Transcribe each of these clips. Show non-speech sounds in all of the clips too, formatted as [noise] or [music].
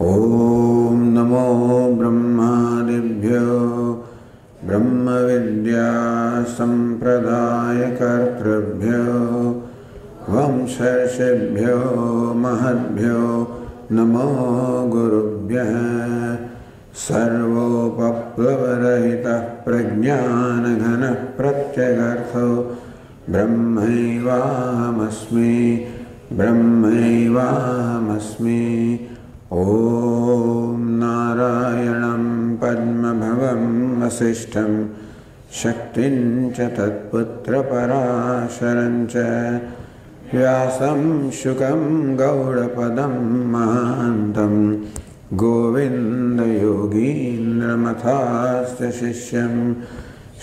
ॐ नमो ब्रह्मादिभ्यो ब्रह्मविद्यासम्प्रदायकर्तृभ्यो वंशर्षिभ्यो महद्भ्यो नमो गुरुभ्यः सर्वोपप्लवरहितः प्रज्ञानघनः प्रत्यगर्थो ब्रह्मैवाहमस्मि ब्रह्मैवाहमस्मि ॐ नारायणं पद्मभवं वसिष्ठं शक्तिं च तत्पुत्रपराशरं च व्यासं शुकं गौडपदं महान्तं गोविन्दयोगीन्द्रमथास्य शिष्यं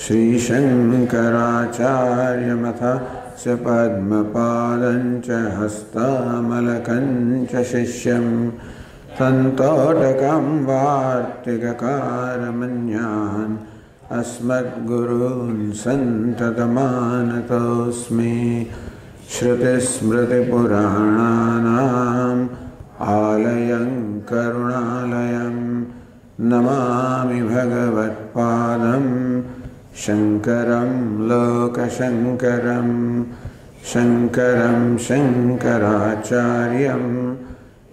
श्रीशङ्कराचार्यमथास्य पद्मपादं च हस्तामलकं च शिष्यं सन्तोटकं वार्तिककारमन्यान् अस्मद्गुरून् सन्ततमानतोऽस्मि श्रुतिस्मृतिपुराणानाम् आलयं करुणालयं नमामि भगवत्पादं शङ्करं लोकशङ्करं शङ्करं शङ्कराचार्यं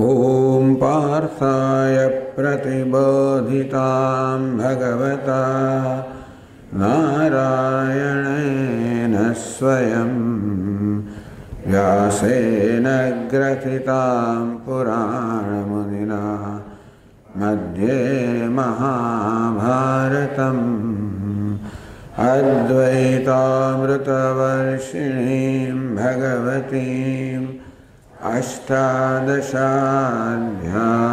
ॐ पार्थाय प्रतिबोधितां भगवता नारायणेन स्वयं व्यासेन ग्रथितां पुराणमुनिना मध्ये महाभारतम् अद्वैतामृतवर्षिणीं भगवतीम्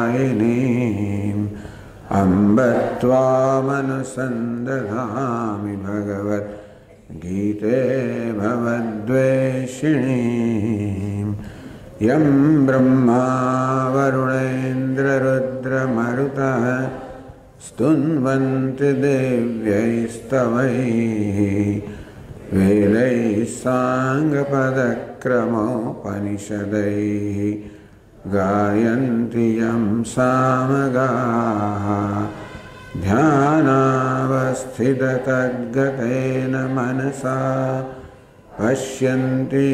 अष्टादशाध्यायिनीम् अम्ब त्वामनुसन्दधामि भगवद्गीते भवद्वेषिणीम् यं ब्रह्मा वरुणेन्द्ररुद्रमरुतः स्तुन्वन्ति देव्यैस्तवैः वेदैः साङ्गपदक्रमोपनिषदैः गायन्ति यं सामगाः ध्यानावस्थिततद्गतेन मनसा पश्यन्ति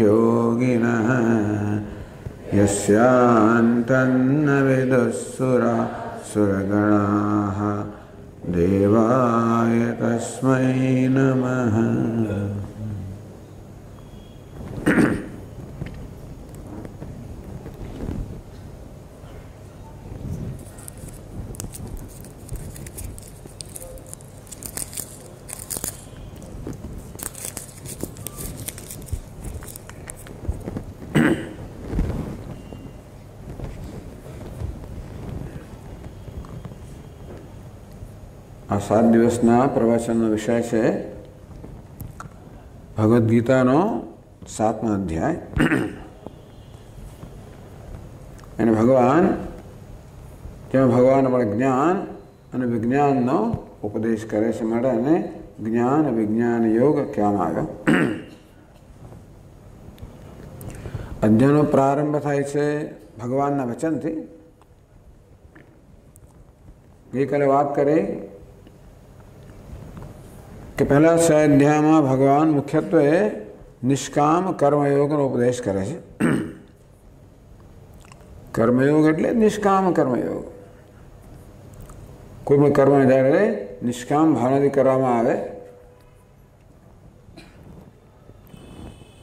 योगिनः यस्यान्तन्न विदुःसुरा सुरगणाः देवाय तस्मै नमः આ સાત દિવસના પ્રવચનનો વિષય છે ભગવદ્ ગીતાનો સાતમો અધ્યાય. અને ભગવાન, તેમાં ભગવાન પણ જ્ઞાન અને વિજ્ઞાનનો ઉપદેશ કરે છે માટે અને જ્ઞાન વિજ્ઞાન યોગ કહેવામાં આવ્યો. અધ્યયનો પ્રારંભ થાય છે ભગવાનના વચનથી. ગઈકાલે વાત કરી કે પહેલા છ અધ્યાયમાં ભગવાન મુખ્યત્વે નિષ્કામ કર્મયોગનો ઉપદેશ કરે છે કર્મયોગ એટલે નિષ્કામ કર્મયોગ કોઈ પણ કર્મ જ્યારે નિષ્કામ ભાવનાથી કરવામાં આવે,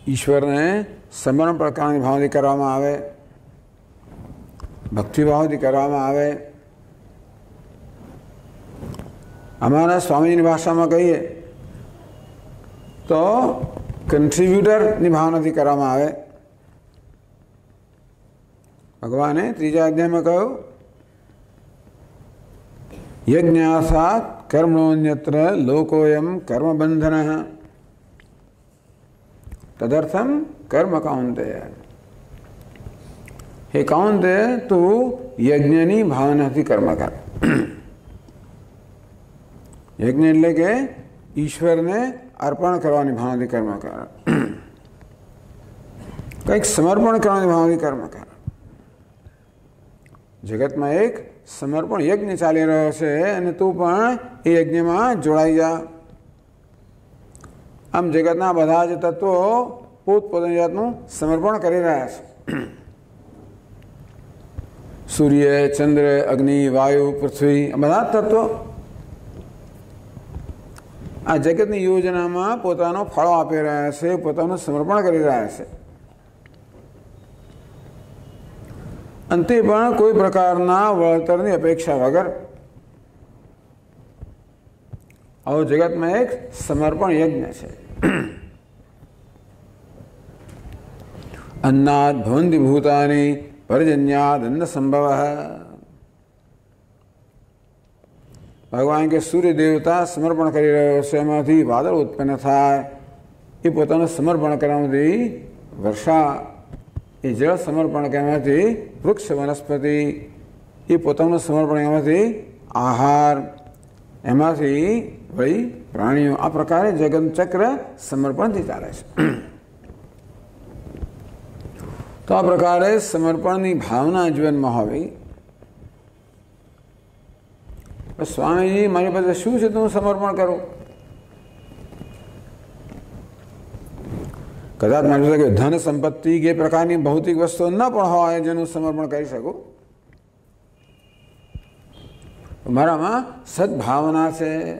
ઈશ્વરને સમર્પણ પ્રકારની ભાવનાથી કરવામાં આવે ભક્તિભાવથી કરવામાં આવે. અમારા સ્વામીજીની ભાષામાં કહીએ તો કન્ટ્રીબ્યુટરની ભાવનાથી કરવામાં આવે ભગવાને ત્રીજા અધ્યાયમાં કહ્યું યજ્ઞાસાત કર્મણોન્યત્ર લોકોયમ કર્મબંધન તદર્થમ કર્મ કાઉન્તે હે કાઉન્તે તું યજ્ઞની ભાવનાથી કર્મ કર યજ્ઞ એટલે કે ઈશ્વરને અર્પણ કરવાની ભાવનાથી કર્મ કર. કંઈક સમર્પણ કરવાની ભાવનાથી કર્મ કર. જગતમાં એક સમર્પણ યજ્ઞ ચાલી રહ્યો છે અને તું પણ એ યજ્ઞમાં જોડાઈ જા. આમ જગતના બધા જ તત્વો પોતપોતાની જાતનું સમર્પણ કરી રહ્યા છે. સૂર્ય, ચંદ્ર, અગ્નિ, વાયુ, પૃથ્વી બધા તત્વો આ જગતની યોજનામાં પોતાનો ફાળો આપી રહ્યા છે, પોતાનું સમર્પણ કરી રહ્યા છે. અંતે પણ કોઈ પ્રકારના વળતરની અપેક્ષા વગર. આવો જગતમાં એક સમર્પણ યજ્ઞ છે. અન્નાદ ભવંતિ ભૂતાની પર્જન્યાદ અન્ન સંભવ ભગવાન કે સૂર્ય દેવતા સમર્પણ કરી રહ્યો છે એમાંથી વાદળ ઉત્પન્ન થાય એ પોતાનું સમર્પણ કરવામાંથી વર્ષા એ જળ સમર્પણ કરવાથી વૃક્ષ વનસ્પતિ એ પોતાનું સમર્પણ એમાંથી આહાર એમાંથી વળી પ્રાણીઓ આ પ્રકારે જગન ચક્ર સમર્પણથી ચાલે છે તો આ પ્રકારે સમર્પણની ભાવના જીવનમાં હોવી સ્વામીજી, મારી પાસે શું છે? તો સમર્પણ કરું. કદાચ મારી પાસે ધન સંપત્તિ કે પ્રકારની ભૌતિક વસ્તુઓ ન પણ હોય જેનું સમર્પણ કરી શકું. મારામાં સદભાવના છે.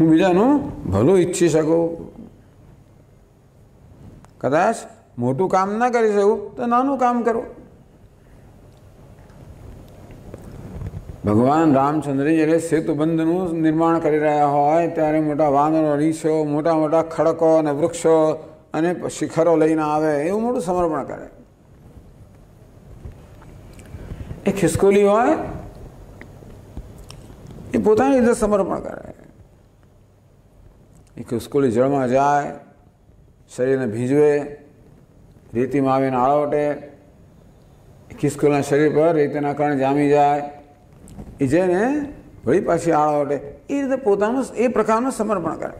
હું બીજાનું ભલું ઈચ્છી શકું. કદાચ મોટું કામ ના કરી શકું તો નાનું કામ કરું. ભગવાન રામચંદ્ર જ્યારે સેતુબંધનું નિર્માણ કરી રહ્યા હોય ત્યારે મોટા વાનરો રીછો મોટા મોટા ખડકો અને વૃક્ષો અને શિખરો લઈને આવે એવું મોટું સમર્પણ કરે. એ ખિસકોલી હોય, એ પોતાની રીતે સમર્પણ કરે. એ ખિસકોલી જળમાં જાય, શરીરને ભીજવે, રેતીમાં આવીને આળવટે ખિસકોલીના શરીર પર રેતીના કારણે જામી જાય એ જેને વળી પાછી આળવટે એ રીતે પોતાનું એ પ્રકારનું સમર્પણ કરે.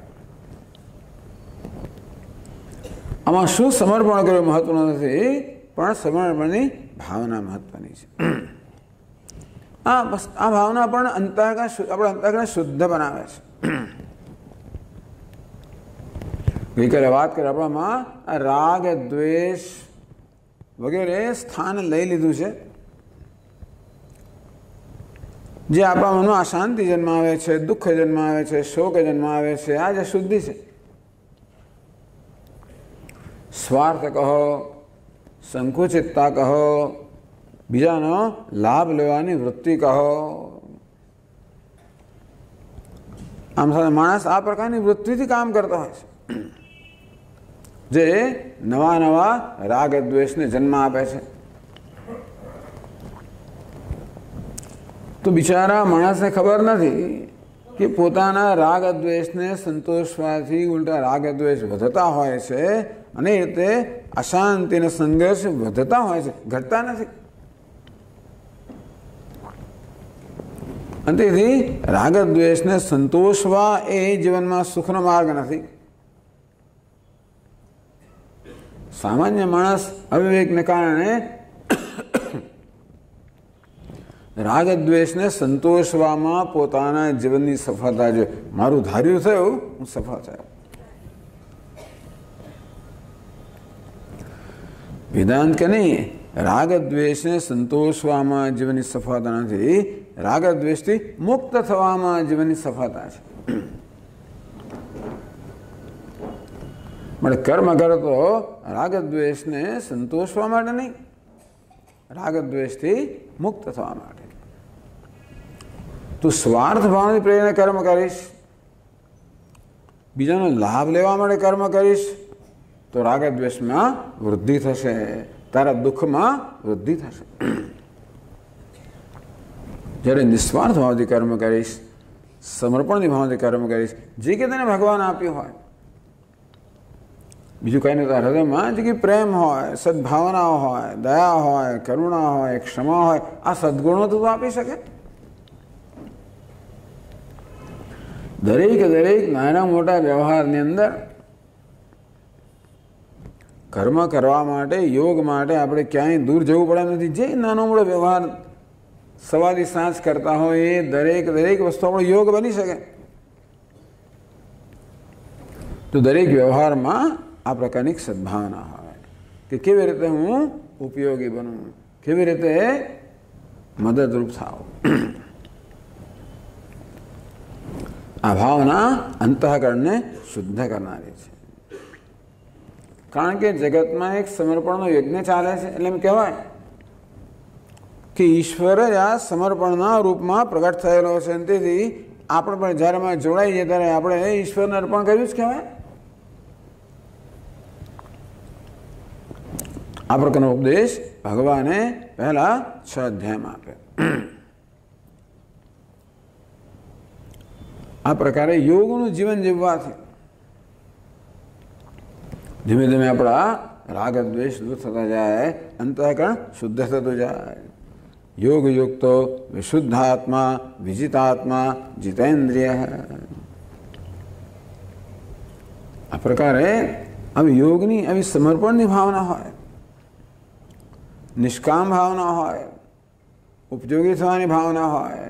આમાં શું સમર્પણ કર્યું મહત્વનું નથી, પણ સમર્પણની ભાવના મહત્વની છે. [clears throat] આ બસ, આ ભાવના પણ અંતરગણ આપણે અંતરગણ શુદ્ધ બનાવે છે. [clears throat] ગઈકાલે વાત કરી આપણામાં રાગ, દ્વેષ વગેરે સ્થાન લઈ લીધું છે. જે આપણા મનમાં અશાંતિ જન્માવે છે, દુઃખ જન્માવે છે, શોક જન્માવે છે, આ જે શુદ્ધિ છે. સ્વાર્થ કહો, સંકુચિતતા કહો, બીજાનો લાભ લેવાની વૃત્તિ કહો. આમ સાથે માણસ આ પ્રકારની વૃત્તિથી કામ કરતો હોય છે. જે નવા નવા રાગ દ્વેષને જન્મ આપે છે. તો બિચારા માણસને ખબર નથી કે પોતાના રાગ અદ્વેષને સંતોષવાથી ઉલટા રાગ અદ્વેષ વધતા હોય છે અને એ રીતે અશાંતિ અને સંઘર્ષ વધતા હોય છે, ઘટતા નથી. અને તેથી રાગ દ્વેષને સંતોષવા એ જીવનમાં સુખનો માર્ગ નથી. સામાન્ય માણસ અવિવેકને કારણે રાગ દ્વેષને સંતોષવામાં પોતાના જીવનની સફળતા છે મારું ધાર્યું થયું, હું સફળ થયો. વેદાંત કે નહીં રાગ દ્વેષને સંતોષવામાં જીવનની સફળતા નથી. રાગ દ્વેષથી મુક્ત થવામાં જીવનની સફળતા છે. પણ કર્મ કરતો રાગ દ્વેષને સંતોષવા માટે નહીં. રાગ દ્વેષથી મુક્ત થવા માટે. તું સ્વાર્થ ભાવની પ્રેરણા કર્મ કરીશ બીજાનો લાભ લેવા માટે કર્મ કરીશ તો રાગ દ્વેષમાં વૃદ્ધિ થશે તારા દુઃખમાં વૃદ્ધિ થશે જ્યારે નિસ્વાર્થ ભાવથી કર્મ કરીશ સમર્પણની ભાવથી કર્મ કરીશ જે કે તને ભગવાન આપ્યું હોય બીજું કંઈ નહીં તારા હૃદયમાં જે કે પ્રેમ હોય સદભાવનાઓ હોય દયા હોય કરુણા હોય ક્ષમા હોય આ સદગુણો તું આપી શકે દરેક દરેક નાના મોટા વ્યવહારની અંદર કર્મ કરવા માટે યોગ માટે આપણે ક્યાંય દૂર જવું પડે નથી જે નાનો મોટો વ્યવહાર સવારી સાંજ કરતા હોય એ દરેક દરેક વસ્તુ આપણો યોગ બની શકે તો દરેક વ્યવહારમાં આ પ્રકારની સદભાવના હોય કે કેવી રીતે હું ઉપયોગી બનું કેવી રીતે મદદરૂપ થાવ આ ભાવના અંતઃકરણને શુદ્ધ કરનારી છે. કારણ કે જગતમાં એક સમર્પણનો યજ્ઞ ચાલે છે, એટલે એમ કહેવાય કે ઈશ્વર જ આ સમર્પણના રૂપમાં પ્રગટ થયેલો છે અને તેથી આપણે પણ જ્યારે એમાં જોડાઈ જઈએ ત્યારે આપણે ઈશ્વરને અર્પણ કર્યું જ કહેવાય. આ પ્રકારનો ઉપદેશ ભગવાને પહેલા છ અધ્યાયમાં આપ્યો. આ પ્રકારે યોગનું જીવન જીવવાથી ધીમે ધીમે આપણા રાગ દ્વેષ દૂર થતા જાય અંતઃકરણ શુદ્ધ થતું જાય યોગ યુક્તો વિશુદ્ધાત્મા વિજિતાત્મા જીતેન્દ્રિય આ પ્રકારે આવી યોગની આવી સમર્પણની ભાવના હોય નિષ્કામ ભાવના હોય ઉપયોગી થવાની ભાવના હોય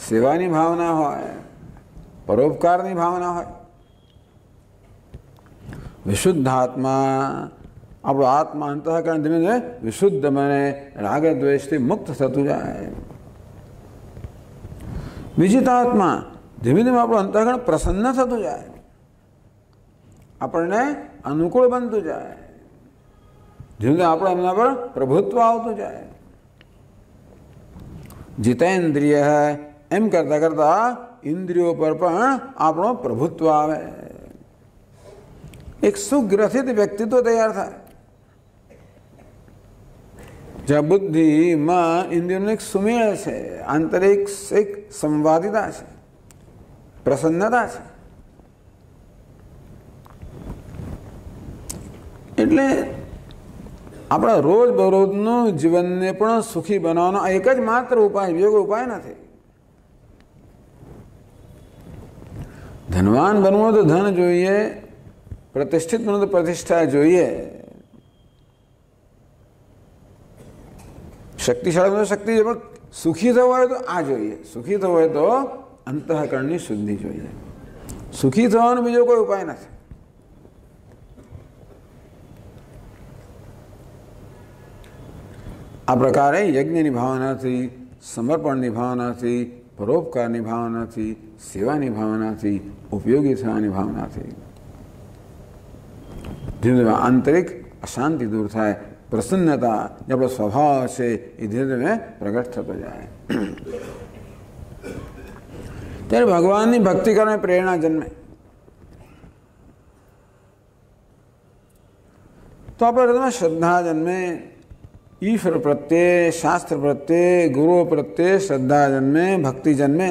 સેવાની ભાવના હોય પરોપકારની ભાવના હોય વિશુદ્ધ આત્મા આપણો આત્મા અંતઃકરણ ધીમે ધીમે વિશુદ્ધ બને રાગ દ્વેષથી મુક્ત થતું જાય વિજિત આત્મા ધીમે ધીમે આપણું અંતઃકરણ પ્રસન્ન થતું જાય આપણને અનુકૂળ બનતું જાય ધીમે ધીમે આપણે એમના પર પ્રભુત્વ આવતું જાય જીતેન્દ્રિય એમ કરતા કરતા ઇન્દ્રિયો પર પણ આપણો પ્રભુત્વ આવે. એક સુગ્રથિત વ્યક્તિત્વ તૈયાર થાય. જ્યાં બુદ્ધિમાં ઇન્દ્રિયોનો એક સુમેળ છે, આંતરિક એક સંવાદિતા છે, પ્રસન્નતા છે. એટલે આપણા રોજ બરોજનું જીવનને પણ સુખી બનાવવાનો એક જ માત્ર ઉપાય બીજો ઉપાય નથી. ધનવાન બનવું તો ધન જોઈએ પ્રતિષ્ઠિત બનવું તો પ્રતિષ્ઠા જોઈએ શક્તિશાળી બનવું શક્તિ જોઈએ પણ સુખી થવું હોય તો આ જોઈએ સુખી થવું હોય તો અંતઃકરણની શુદ્ધિ જોઈએ સુખી થવાનો બીજો કોઈ ઉપાય નથી આ પ્રકારે યજ્ઞની ભાવનાથી સમર્પણની ભાવનાથી પરોપકારની ભાવનાથી સેવાની ભાવનાથી ઉપયોગી થવાની ભાવનાથી ધીમે ધીમે આંતરિક અશાંતિ દૂર થાય પ્રસન્નતા જે આપણો સ્વભાવ છે એ ધીમે ધીમે પ્રગટ થતો જાય ત્યારે ભગવાનની ભક્તિ કરવાની પ્રેરણા જન્મે તો આપણા હૃદયમાં શ્રદ્ધા જન્મે ઈશ્વર પ્રત્યે શાસ્ત્ર પ્રત્યે ગુરુ પ્રત્યે શ્રદ્ધા જન્મે ભક્તિ જન્મે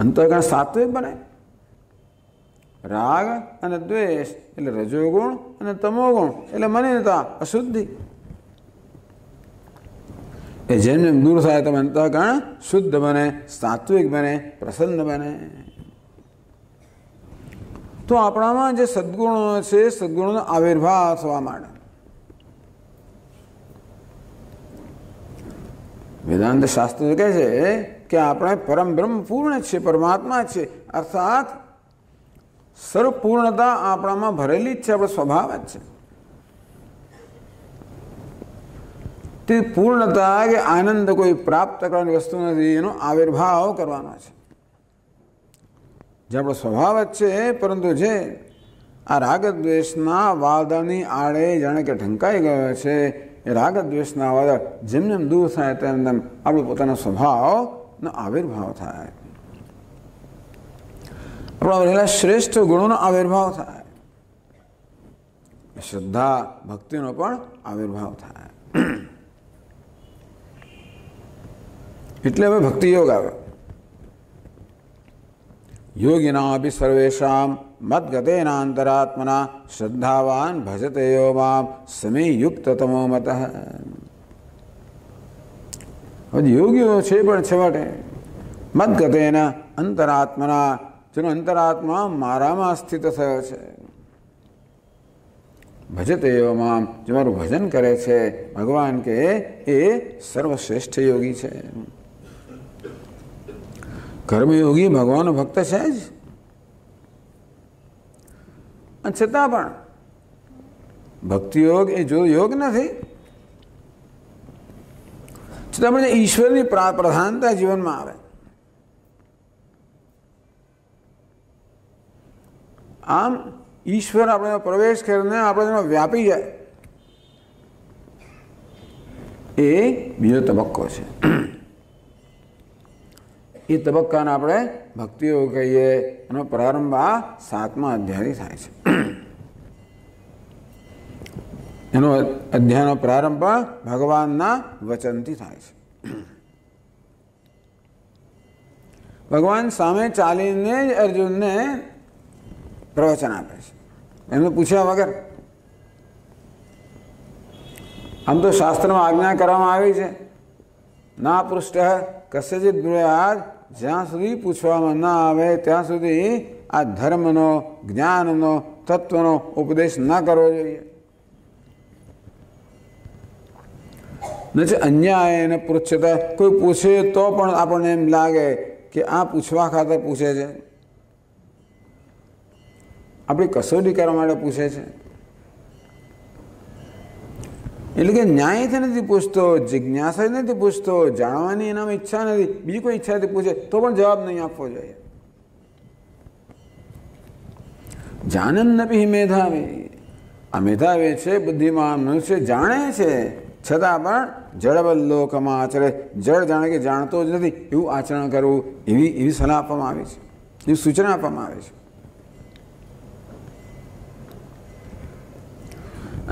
અંતર્ગણ સાત્વિક બને રાગ અને દ્વેષ એટલે રજોગુણ અને તમોગુણ એટલે મલિનતા અશુદ્ધિ એ જેમ જેમ દૂર થાય તમે અંતઃકરણ શુદ્ધ બને સાત્વિક બને પ્રસન્ન બને તો આપણામાં જે સદગુણો છે, સદગુણોનો આવિર્ભાવ થવા માંડે. વેદાંત શાસ્ત્ર કહે છે કે આપણે પરમ બ્રહ્મ પૂર્ણ છે, પરમાત્મા છે. અર્થાત સર્વપૂર્ણતા આપણામાં ભરેલી જ છે, આપણો સ્વભાવ જ છે. તે પૂર્ણતા કે આનંદ કોઈ પ્રાપ્ત કરવાની વસ્તુ નથી, એનો આવિર્ભાવ કરવાનો છે. જે આપણો સ્વભાવ જ છે, પરંતુ જે આ રાગદ્વેષના વાદળની આડે જાણે કે ઢંકાઈ ગયો છે, એ રાગદ્વેષના વાદળ જેમ જેમ દૂર થાય તેમ તેમ આપણો પોતાનો સ્વભાવનો આવિર્ભાવ થાય. આપણા રહેલા શ્રેષ્ઠ ગુણોનો આવિર્ભાવ થાય. શ્રદ્ધા, ભક્તિનો પણ આવિર્ભાવ થાય. [clears throat] એટલે હવે ભક્તિ યોગ અભિ સર્વેશામ મદગતેના અંતરાત્મના શ્રદ્ધાવાન ભજતે યો મામ સમે યુક્ત તમો મત યોગીઓ છે પણ છેવટે મદગતેના અંતરાત્મના જેનો અંતરાત્મા મારામાં સ્થિત થયો છે ભજતે યો મામ જે મારું ભજન કરે છે ભગવાન કે એ સર્વશ્રેષ્ઠ યોગી છે કર્મયોગી ભગવાન ભક્ત છે જ. અને છતાં પણ ભક્તિ યોગ એ જો યોગ નથી, છતાં પણ ઈશ્વરની પ્રધાનતા જીવનમાં આવે. આમ ઈશ્વર આપણે પ્રવેશ કરીને આપણે જેમાં વ્યાપી જાય, એ બીજો તબક્કો છે. એ તબક્કાને આપણે ભક્તિઓ કહીએ. એનો પ્રારંભ આ સાતમા અધ્યાયથી થાય છે. એનો અધ્યાયનો પ્રારંભ ભગવાનના વચનથી થાય છે. ભગવાન સામે ચાલીને જ અર્જુનને પ્રવચન આપે છે. એમને પૂછ્યા વગર. આમ તો શાસ્ત્રમાં આજ્ઞા કરવામાં આવી છે. ના પૃષ્ઠ કસ્યચિત બ્રુયાદ જ્યાં સુધી પૂછવામાં ના આવે, ત્યાં સુધી આ ધર્મનો, જ્ઞાનનો, તત્વનો ઉપદેશ ના કરવો જોઈએ. નથી અન્યાય એને પૃચ્છતા કોઈ પૂછે તો પણ આપણને એમ લાગે કે આ પૂછવા ખાતર પૂછે છે. આપણી કસોટી કરવા માટે પૂછે છે. એટલે કે ન્યાયથી નથી પૂછતો, જિજ્ઞાસા નથી પૂછતો, જાણવાની એનામાં ઈચ્છા નથી. બીજી કોઈ ઈચ્છાથી પૂછે, તો પણ જવાબ નહીં આપવો જોઈએ. જાનન નપી મેધાવી. આ મેધાવી છે, બુદ્ધિમાન મનુષ્ય, જાણે છે. છતાં પણ જળવલ્લોકમાં આચરે. જળ જાણે કે જાણતો જ નથી. એવું આચરણ કરવું, એવી એવી સલાહ આપવામાં આવી છે. એવી સૂચના આપવામાં આવી છે.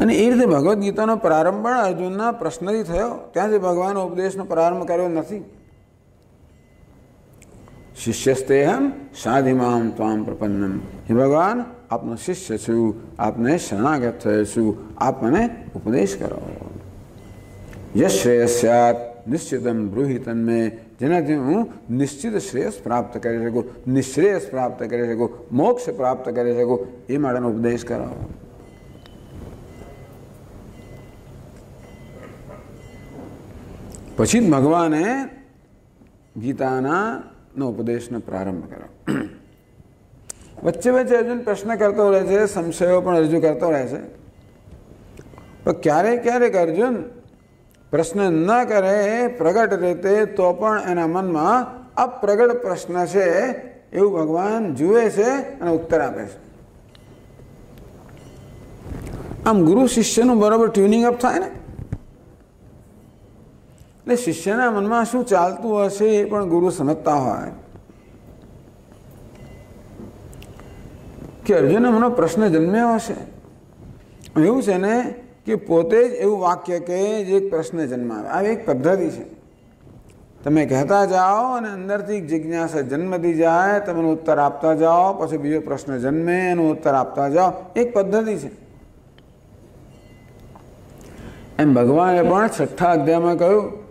અને એ રીતે ભગવદ્ ગીતાનો પ્રારંભ પણ અર્જુનના પ્રશ્નથી થયો. ત્યાંથી ભગવાન ઉપદેશનો પ્રારંભ કર્યો નથી. શિષ્યસ્તેહમ સાધિમામ ત્વામ પ્રપન્નમ. હે ભગવાન, આપનો શિષ્ય છું, આપને શરણાગત થયો છું, આપ મને ઉપદેશ કરો. યશ્રેયસ્યાત નિશ્ચિતમ બ્રુહિતન મેં જેનાથી હું નિશ્ચિત શ્રેયસ પ્રાપ્ત કરી શકું, નિશ્રેયસ પ્રાપ્ત કરી શકું, મોક્ષ પ્રાપ્ત કરી શકું, એ માટેનો ઉપદેશ કરાવો પછી ભગવાને ગીતાના નો ઉપદેશનો પ્રારંભ કર્યો. વચ્ચે વચ્ચે અર્જુન પ્રશ્ન કરતો રહે છે, સંશયો પણ રજૂ કરતો રહે છે. પણ ક્યારેક ક્યારેક અર્જુન પ્રશ્ન ન કરે પ્રગટ રીતે તો પણ એના મનમાં અપ્રગટ પ્રશ્ન છે એવું ભગવાન જુએ છે અને ઉત્તર આપે છે. આમ ગુરુ શિષ્યનું બરાબર ટ્યુનિંગ અપ થાય ને? એટલે શિષ્યના મનમાં શું ચાલતું હશે એ પણ ગુરુ સમજતા હોય. કે અર્જુનને મનો પ્રશ્ન જન્મ્યો હશે? એવું છે ને કે પોતે જ એવું વાક્ય કે જે એક પ્રશ્ન જન્માવે આવી એક પદ્ધતિ છે. તમે કહેતા જાઓ અને અંદરથી જિજ્ઞાસા જન્મતી જાય તમે ઉત્તર આપતા જાઓ, પછી બીજો પ્રશ્ન જન્મે એનો ઉત્તર આપતા જાઓ. એક પદ્ધતિ છે. એમ ભગવાને પણ છઠ્ઠા અધ્યાયમાં કહ્યું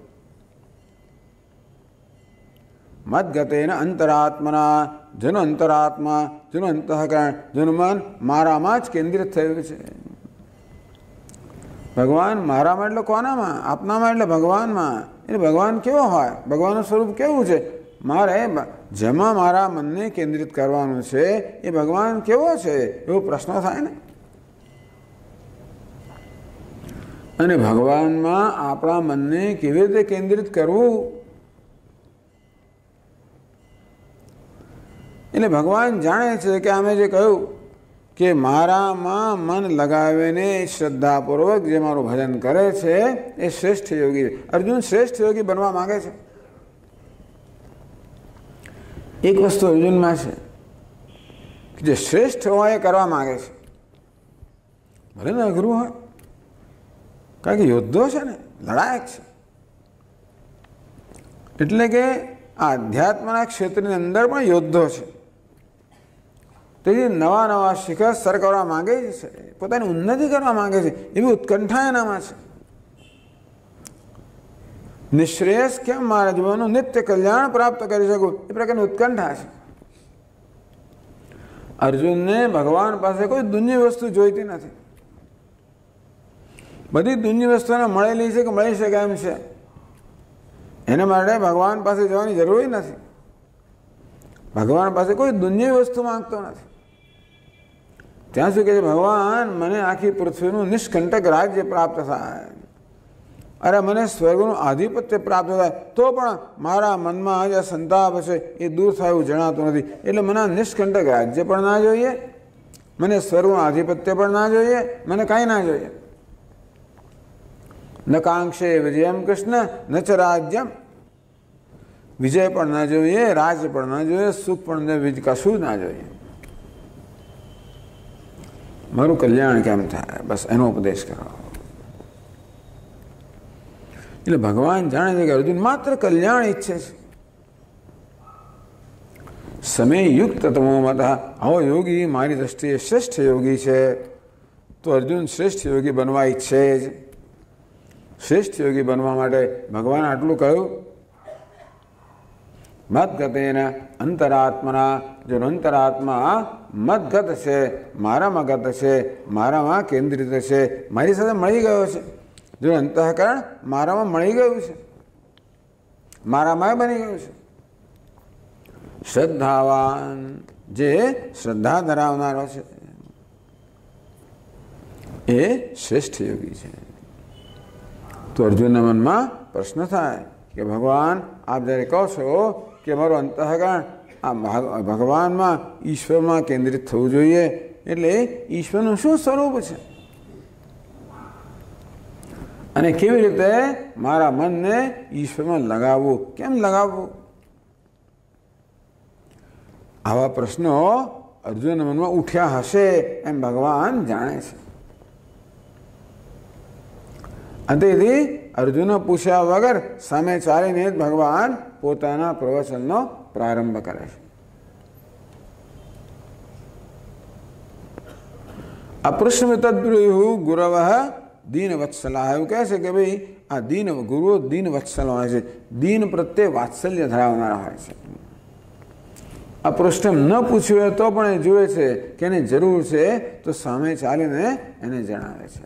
મદગતેન અંતરાત્મના જેનો અંતરાત્મા જેનો અંતઃકરણ જેનું મન મારામાં જ કેન્દ્રિત થયું છે ભગવાન મારામાં એટલે કોનામાં? આપનામાં એટલે ભગવાનમાં? એટલે ભગવાન કેવો હોય? ભગવાનનું સ્વરૂપ કેવું છે? મારે જેમાં મારા મનને કેન્દ્રિત કરવાનું છે, એ ભગવાન કેવો છે? એવો પ્રશ્ન થાય ને. અને ભગવાનમાં આપણા મનને કેવી રીતે કેન્દ્રિત કરવું? એટલે ભગવાન જાણે છે કે અમે જે કહ્યું કે મારામાં મન લગાવીને શ્રદ્ધાપૂર્વક જે મારું ભજન કરે છે, એ શ્રેષ્ઠ યોગી અર્જુન શ્રેષ્ઠ યોગી બનવા માંગે છે. એક વસ્તુ અર્જુનમાં છે જે શ્રેષ્ઠ હોય એ કરવા માંગે છે. ભલે ને અઘરું હોય, કારણ કે યોદ્ધો છે ને, લડાયક છે. એટલે કે આધ્યાત્મના ક્ષેત્રની અંદર પણ યોદ્ધો છે. તેથી નવા નવા શિખર સર કરવા માગે છે. પોતાની ઉન્નતિ કરવા માંગે છે. એવી ઉત્કંઠા એનામાં છે. નિશ્રેયસ કેમ મારા જીવનનું નિત્ય કલ્યાણ પ્રાપ્ત કરી શકું? એ પ્રકારની ઉત્કંઠા છે. અર્જુનને ભગવાન પાસે કોઈ દુન્ય વસ્તુ જોઈતી નથી. બધી દુન્ય વસ્તુને મળેલી છે કે મળી શકે એમ છે. એના માટે ભગવાન પાસે જવાની જરૂર નથી. ભગવાન પાસે કોઈ દુન્ય વસ્તુ માંગતો નથી. ત્યાં સુધી કે છે ભગવાન મને આખી પૃથ્વીનું નિષ્કંટક રાજ્ય પ્રાપ્ત થાય અરે મને સ્વર્ગનું આધિપત્ય પ્રાપ્ત થાય તો પણ મારા મનમાં જે સંતાપ છે એ દૂર થાય એવું જણાતું નથી। એટલે મને આ નિષ્કંટક રાજ્ય પણ ના જોઈએ, મને સ્વર્ગનું આધિપત્ય પણ ના જોઈએ, મને કાંઈ ના જોઈએ. ન કાંક્ષે વિજયમ કૃષ્ણ, ન ચ રાજ્યમ. વિજય પણ ના જોઈએ, રાજ પણ ના જોઈએ, સુખ પણ ન કશું ના જોઈએ. મારું કલ્યાણ કેમ થાય બસ એનો ઉપદેશ કરો એટલે ભગવાન જાણે છે કે અર્જુન માત્ર કલ્યાણ ઈચ્છે છે સમય યુક્ત તમો મત આવો યોગી મારી દ્રષ્ટિએ શ્રેષ્ઠ યોગી છે તો અર્જુન શ્રેષ્ઠ યોગી બનવા ઈચ્છે જ શ્રેષ્ઠ યોગી બનવા માટે ભગવાન આટલું કહ્યું મદગતેન અંતરાત્મના જો અંતરાત્મા મદગત છે મારામાં ગત છે, મારામાં કેન્દ્રિત છે, મારી સાથે મળી ગયો છે. જેનું અંતઃકરણ મારામાં મળી ગયું છે. મારામાં બની ગયું છે. શ્રદ્ધાવાન જે શ્રદ્ધા ધરાવનારો છે, એ શ્રેષ્ઠ યોગી છે. તો અર્જુનના મનમાં પ્રશ્ન થાય કે ભગવાન, આપ જ્યારે કહો છો કે મારું અંતઃકરણ આ ભગવાનમાં ઈશ્વરમાં કેન્દ્રિત થવું જોઈએ એટલે ઈશ્વરનું શું સ્વરૂપ છે? અને કેવી રીતે મારા મનને ઈશ્વરમાં લગાવવું? કેમ લગાવવું? આવા પ્રશ્નો અર્જુનના મનમાં ઉઠ્યા હશે એમ ભગવાન જાણે છે. તેથી અર્જુન પૂછ્યા વગર સામે ચાલીને જ ભગવાન પોતાના પ્રવચનનો પ્રારંભ કરે છે. અપૃષ્ણ તદ્બ્રુયુ ગુરવ દીન વત્સલા એવું કહે છે કે ભાઈ, આ દીન ગુરુઓ દીન વત્સલ હોય છે. દીન પ્રત્યે વાત્સલ્ય ધરાવનારા હોય છે. આ પૃષ્ઠમ ન પૂછ્યું હોય તો પણ એ જુએ છે કે એને જરૂર છે તો સામે ચાલીને એને જણાવે છે.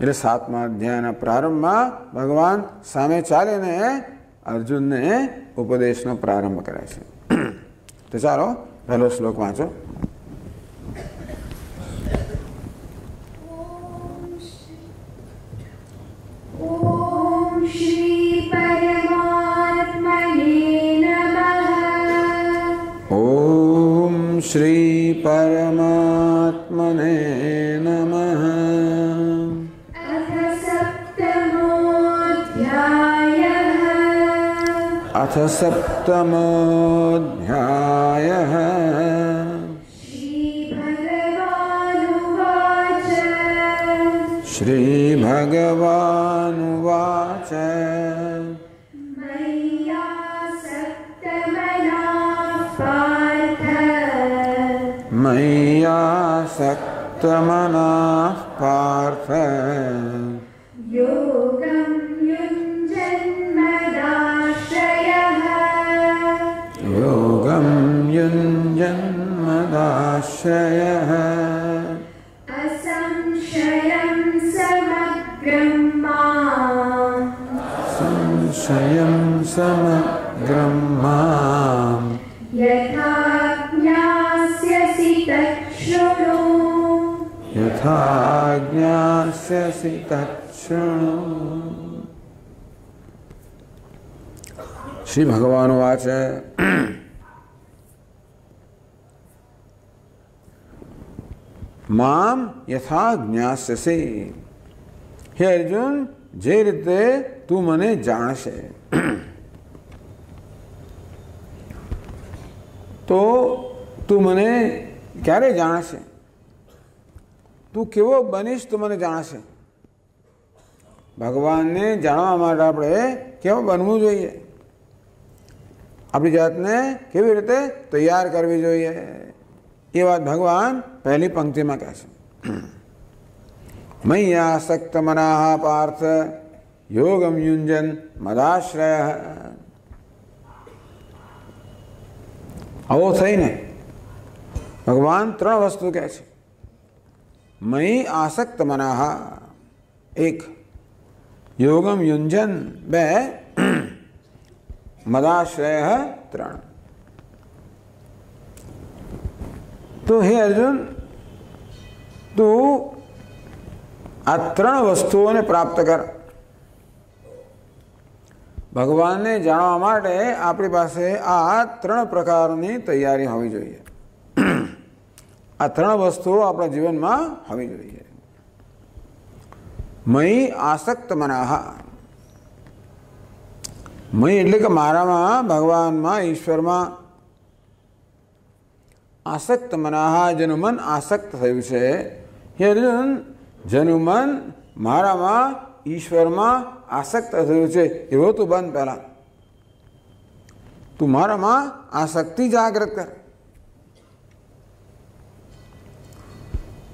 એટલે સાતમા અધ્યાયના પ્રારંભમાં ભગવાન સામે ચાલીને અર્જુનને ઉપદેશનો પ્રારંભ કરે છે. [clears throat] તો ચાલો પહેલો શ્લોક વાંચો. ઓમ શ્રી પરમાત્મને अथ सप्तमोऽध्यायः श्रीभगवानुवाच मय्या सक्तमनाः पार्थ युञ्जन्मदाश्रयः असंशयं समग्रं माम् संशयं समग्रं माम् यथा ज्ञास्यसि तच्छृणु यथा ज्ञास्यसि तच्छृणु श्रीभगवानुवाच મામ યથા જ્ઞાસ્યસે હે અર્જુન જે રીતે તું મને જાણશે તો તું મને ક્યારે જાણશે તું કેવો બનીશ તું મને જાણશે ભગવાનને જાણવા માટે આપણે કેવું બનવું જોઈએ આપણી જાતને કેવી રીતે તૈયાર કરવી જોઈએ એ વાત ભગવાન પહેલી પંક્તિમાં કહે છે મૈયાસક્ત મનાહ પાર્થ યોગમ યુંજન મદાશ્રય આવો થઈને ભગવાન ત્રણ વસ્તુ કહે છે મયી આસક્ત મનાહ એક યોગમ યુંજન બે મદાશ્રય ત્રણ તો હે અર્જુન, તું આ ત્રણ વસ્તુઓને પ્રાપ્ત કર. ભગવાનને જાણવા માટે આપણી પાસે આ ત્રણ પ્રકારની તૈયારી હોવી જોઈએ. [clears throat] આ ત્રણ વસ્તુઓ આપણા જીવનમાં હોવી જોઈએ. મય આસક્ત મનાહા. મય એટલે કે મારામાં, ભગવાનમાં, ઈશ્વરમાં આસક્ત મનાહા જેનું મન આસક્ત થયું છે. હે અર્જુન જેનું મન મારામાં, ઈશ્વરમાં આસક્ત થયું છે. એવો તું બંધ પહેલાં. તું મારામાં આસક્તિ જાગૃત કર.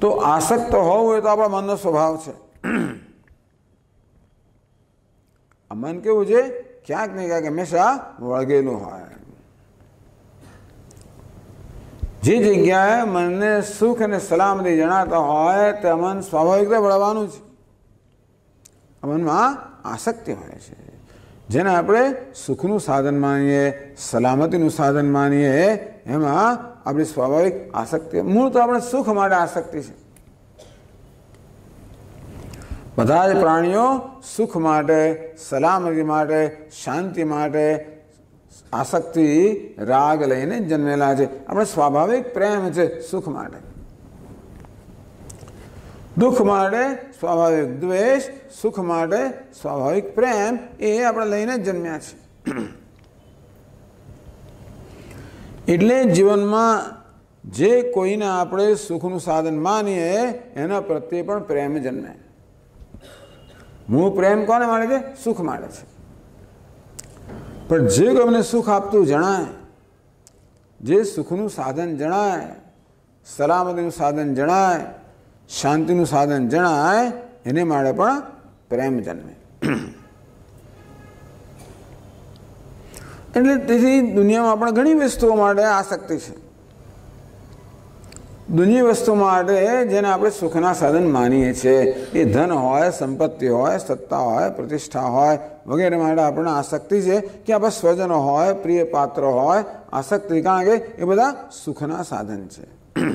તો આસક્ત હોવું એ તો આપણા મનનો સ્વભાવ છે. આ મન કેવું છે? ક્યાંક ને ક્યાંક હંમેશા વળગેલું હોય. જે જગ્યાએ મનને સુખ અને સલામતી જણાતા હોય, તે મન સ્વાભાવિક રીતે વળવાનું છે મનમાં આસક્તિ હોય છે. જેને આપણે સુખનું સાધન માનીએ, સલામતીનું સાધન માનીએ, એમાં આપણી સ્વાભાવિક આસક્તિ, મૂળ તો આપણે સુખ માટે આસક્તિ છે. બધા જ પ્રાણીઓ સુખ માટે, સલામતી માટે, શાંતિ માટે આસક્તિ રાગ લઈને જન્મેલા છે આપણે સ્વાભાવિક પ્રેમ છે સુખ માટે દુઃખ માટે સ્વાભાવિક દ્વેષ સુખ માટે સ્વાભાવિક પ્રેમ એ આપણે લઈને જન્મ્યા છે એટલે જીવનમાં જે કોઈને આપણે સુખનું સાધન માનીએ એના પ્રત્યે પણ પ્રેમ જન્મે મૂળ પ્રેમ કોને માટે છે સુખ માટે છે પણ જે અમને સુખ આપતું જણાય, જે સુખનું સાધન જણાય, સલામતીનું સાધન જણાય, શાંતિનું સાધન જણાય, એને માટે પણ પ્રેમ જન્મે. એટલે તેથી દુનિયામાં પણ ઘણી વસ્તુઓ માટે આસક્તિ છે. દુનિયા વસ્તુ માટે જેને આપણે સુખના સાધન માનીએ છીએ. એ ધન હોય, સંપત્તિ હોય, સત્તા હોય, પ્રતિષ્ઠા હોય વગેરે માટે આપણને આસક્તિ છે કે આપણા સ્વજનો હોય, પ્રિય પાત્ર હોય, આસક્તિ કારણ કે એ બધા સુખના સાધન છે. [clears throat]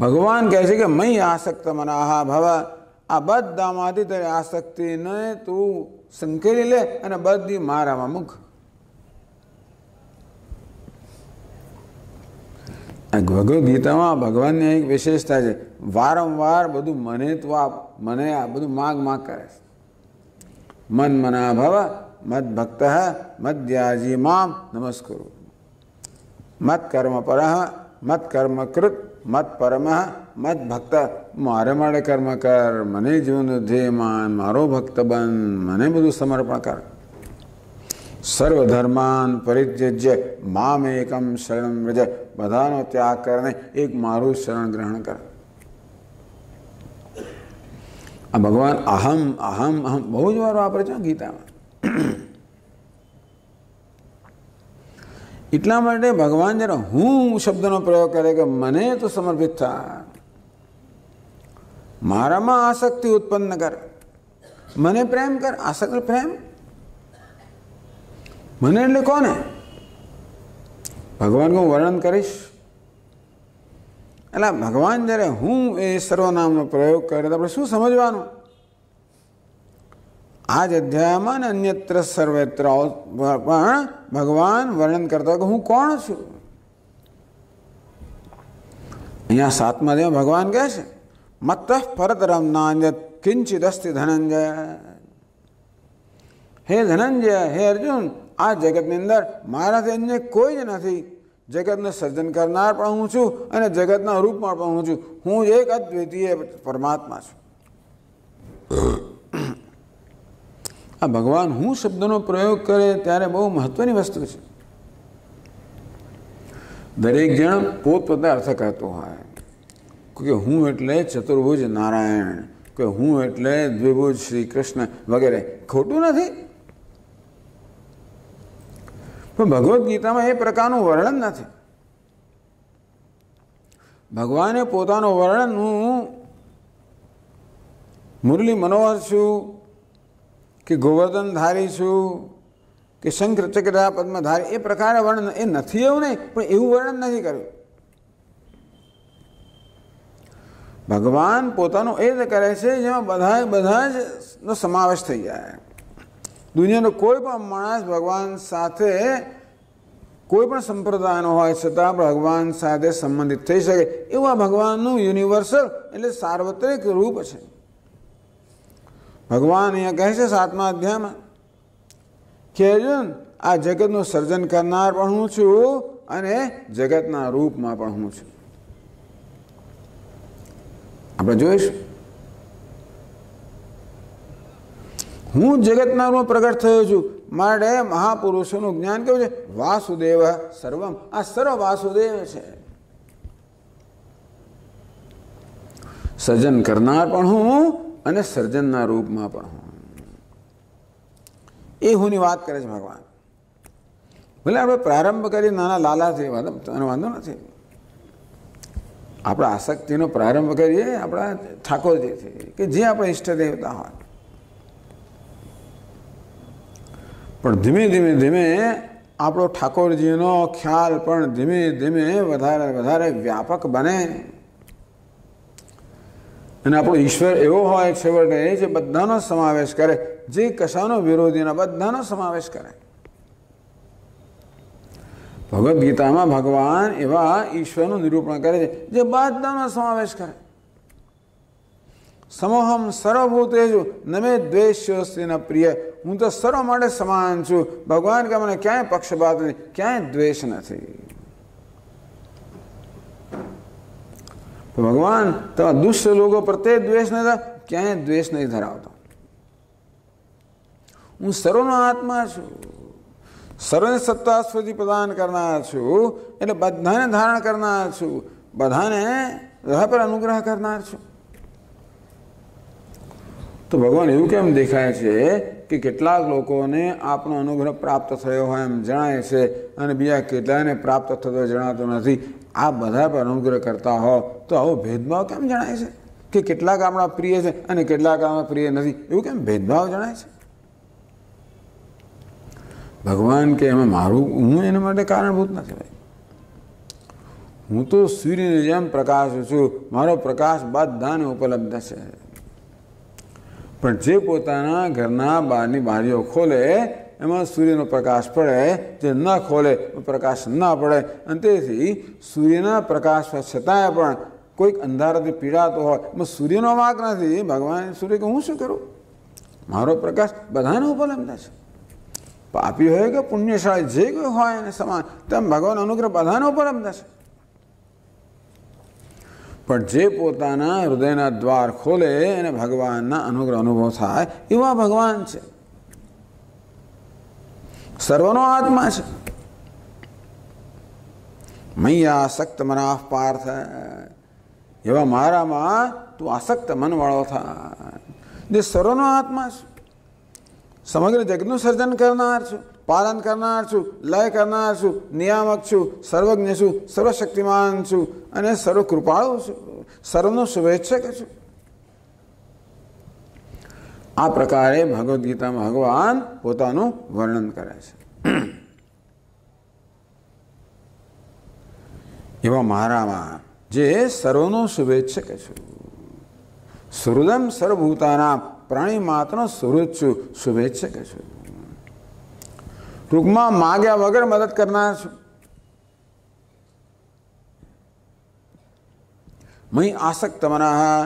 ભગવાન કહે છે કે મય આસક્ત મનાહા ભવ. આ બધામાંથી તારી આસક્તિને તું સંકેલી લે અને બધી મારામાં મૂક. ભગવદ્ ગીતામાં ભગવાનની એક વિશેષતા છે. વારંવાર બધું મને તું આપ, મને આ બધું માગ માગ કરે છે. મન મના ભવ મદ ભક્ત, મદ્યાજી મામ, નમસ્કુરુ. મત કર્મ પર મત કર્મ કૃત મત પરમ મત ભક્ત. મારે માટે કર્મ કર, મને જીવન ધ્યેય માન, મારો ભક્ત બન, મને બધું સમર્પણ કર. સર્વધર્માન પરિત્યજ્ય મામ એકમ શરણ વ્રજ બધાનો ત્યાગ કરીને એક મારું શરણ ગ્રહણ કર આ ભગવાન અહમ અહમ અહમ બહુ જ વાર વાપરે છે ગીતામાં એટલા માટે ભગવાન જ્યારે હું શબ્દનો પ્રયોગ કરે કે મને તો સમર્પિત થા મારામાં આસક્તિ ઉત્પન્ન કર મને પ્રેમ કર આસક્તિ પ્રેમ મને એટલે કોને? ભગવાનનું વર્ણન કરીશ. એટલે ભગવાન જ્યારે હું એ સર્વનામનો પ્રયોગ કરે તો આપણે શું સમજવાનું? આ જ અધ્યાયમાં ને અન્યત્ર સર્વત્ર પણ ભગવાન વર્ણન કરતા કે હું કોણ છું? અહીંયા સાતમા દેવ ભગવાન કહે છે મત પરતરમ નાન્યત કિંચિત અસ્તિ ધનંજય. હે ધનંજય, હે અર્જુન આ જગતની અંદર મારાથી અન્ય કોઈ જ નથી. જગતને સર્જન કરનાર પણ હું છું અને જગતના રૂપમાં પણ હું છું. હું એક અદ્વિતીય પરમાત્મા છું. [clears throat] આ ભગવાન હું શબ્દનો પ્રયોગ કરે ત્યારે બહુ મહત્વની વસ્તુ છે. દરેક જણ પોતપોતે અર્થ કરતો હોય. કે હું એટલે ચતુર્ભુજ નારાયણ, કે હું એટલે દ્વિભુજ શ્રી કૃષ્ણ વગેરે. ખોટું નથી. પણ ભગવદ્ ગીતામાં એ પ્રકારનું વર્ણન નથી. ભગવાને પોતાનું વર્ણન હું મુરલી મનોહર છું, કે ગોવર્ધનધારી છું, કે શંકર ચક્રા પદ્મધારી એ પ્રકારે વર્ણન એ નથી એવું નહીં, પણ એવું વર્ણન નથી કર્યું. ભગવાન પોતાનું એ જ કરે છે જેમાં બધા બધા જ નો સમાવેશ થઈ જાય. દુનિયાનો કોઈ પણ માણસ ભગવાન સાથે કોઈ પણ સંપ્રદાયનો હોય છતાં ભગવાન સાથે સંબંધિત થઈ શકે. એવું ભગવાનનું યુનિવર્સલ એટલે સાર્વત્રિક રૂપ છે. ભગવાન અહીંયા કહે છે સાતમા અધ્યાયમાં, કે અર્જુન, આ જગતનું સર્જન કરનાર પણ હું છું અને જગતના રૂપમાં પણ હું છું. આપણે જોઈશું. હું જગતના પ્રગટ થયો છું. માટે મહાપુરુષોનું જ્ઞાન કેવું છે? વાસુદેવ સર્વમ. આ સર્વ વાસુદેવ છે. સર્જન કરનાર પણ હું અને સર્જનના રૂપમાં પણ હું. એ હુંની વાત કરે છે ભગવાન. ભલે આપણે પ્રારંભ કરી નાના લાલાથી છે, વાંધો નથી. આપણા આસક્તિનો પ્રારંભ કરીએ આપણા ઠાકોરજીથી કે જે આપણા ઈષ્ટ દેવતા હોય. પણ ધીમે ધીમે ધીમે આપણો ઠાકોરજીનો ખ્યાલ પણ ધીમે ધીમે વધારે વધારે વ્યાપક બને. અને આપણો ઈશ્વર એવો હોય છેવટે જે બધાનો સમાવેશ કરે, જે કશાનો વિરોધીના બધાનો સમાવેશ કરે. ભગવદ્ ગીતામાં ભગવાન એવા ઈશ્વરનું નિરૂપણ કરે છે, જે બધાનો સમાવેશ કરે. સમોહમ સર્વભૂતેજુ નમે દ્વેષ્યોસ્તી પ્રિય હું તો સર્વ માટે સમાન છું. ભગવાન કે મને ક્યાંય પક્ષપાત નથી, ક્યાંય દ્વેષ નથી. ભગવાન તમારા દુષ્ટ લોકો પ્રત્યે દ્વેષ નથી ક્યાંય દ્વેષ નહીં ધરાવતો. હું સર્વનો આત્મા છું. સર્વને સત્તા સ્વતિ પ્રદાન કરનાર છું. એટલે બધાને ધારણ કરનાર છું. બધાને બધા પર અનુગ્રહ કરનાર છું. તો ભગવાન એવું કેમ દેખાય છે? કે કેટલાક લોકોને આપણો અનુગ્રહ પ્રાપ્ત થયો હોય એમ જણાય છે અને બીજા કેટલાને પ્રાપ્ત થતો જણાતો નથી. આ બધા પર અનુગ્રહ કરતા હો તો આવો ભેદભાવ કેમ જણાય છે? કે કેટલાક આપણા પ્રિય છે અને કેટલાક આપણા પ્રિય નથી. એવું કેમ ભેદભાવ જણાય છે? ભગવાન કે એમાં મારું, હું એના માટે કારણભૂત નથી ભાઈ. હું તો સૂર્યની જેમ પ્રકાશ છું. મારો પ્રકાશ બધાને ઉપલબ્ધ છે. પણ જે પોતાના ઘરના બહારની બારીઓ ખોલે, એમાં સૂર્યનો પ્રકાશ પડે, જે ન ખોલે પ્રકાશ ન પડે. અને તેથી સૂર્યના પ્રકાશ છતાંય પણ કોઈક અંધારાથી પીડાતો હોય. એમાં સૂર્યનો વાંક નથી. ભગવાન સૂર્ય કે હું શું કરું? મારો પ્રકાશ બધાને ઉપલબ્ધ છે. પાપી હોય કે પુણ્યશાળી, જે કોઈ હોય એને સમાન. તેમ ભગવાન અનુગ્રહ બધાને ઉપલબ્ધ છે. પણ જે પોતાના હૃદયના દ્વાર ખોલે અને ભગવાનના અનુગ્રહ અનુભવ થાય, એવા ભગવાન છે. સર્વનો આત્મા છે. મૈયા આસક્ત મનાફ પાર્થ. એવા મારામાં તું આસક્ત મનવાળો થાય. જે સર્વનો આત્મા છે. સમગ્ર જગતનું સર્જન કરનાર છું. પાલન કરનાર છું, લય કરનાર છું, નિયામક છું, સર્વજ્ઞ છું, સર્વશક્તિમાન છું અને સર્વ કૃપાળુ છું, સર્વનો શુભેચ્છક છું. આ પ્રકારે ભગવદ્ ગીતામાં ભગવાન પોતાનું વર્ણન કરે છે. એવા મારામાં જે સર્વનો શુભેચ્છક છું. સુહૃદમ સર્વભૂતાના પ્રાણી માત્ર સુહૃદ છું, શુભેચ્છક છું. ટૂંકમાં માગ્યા વગર મદદ કરનાર છું. મહી આસક્ત મના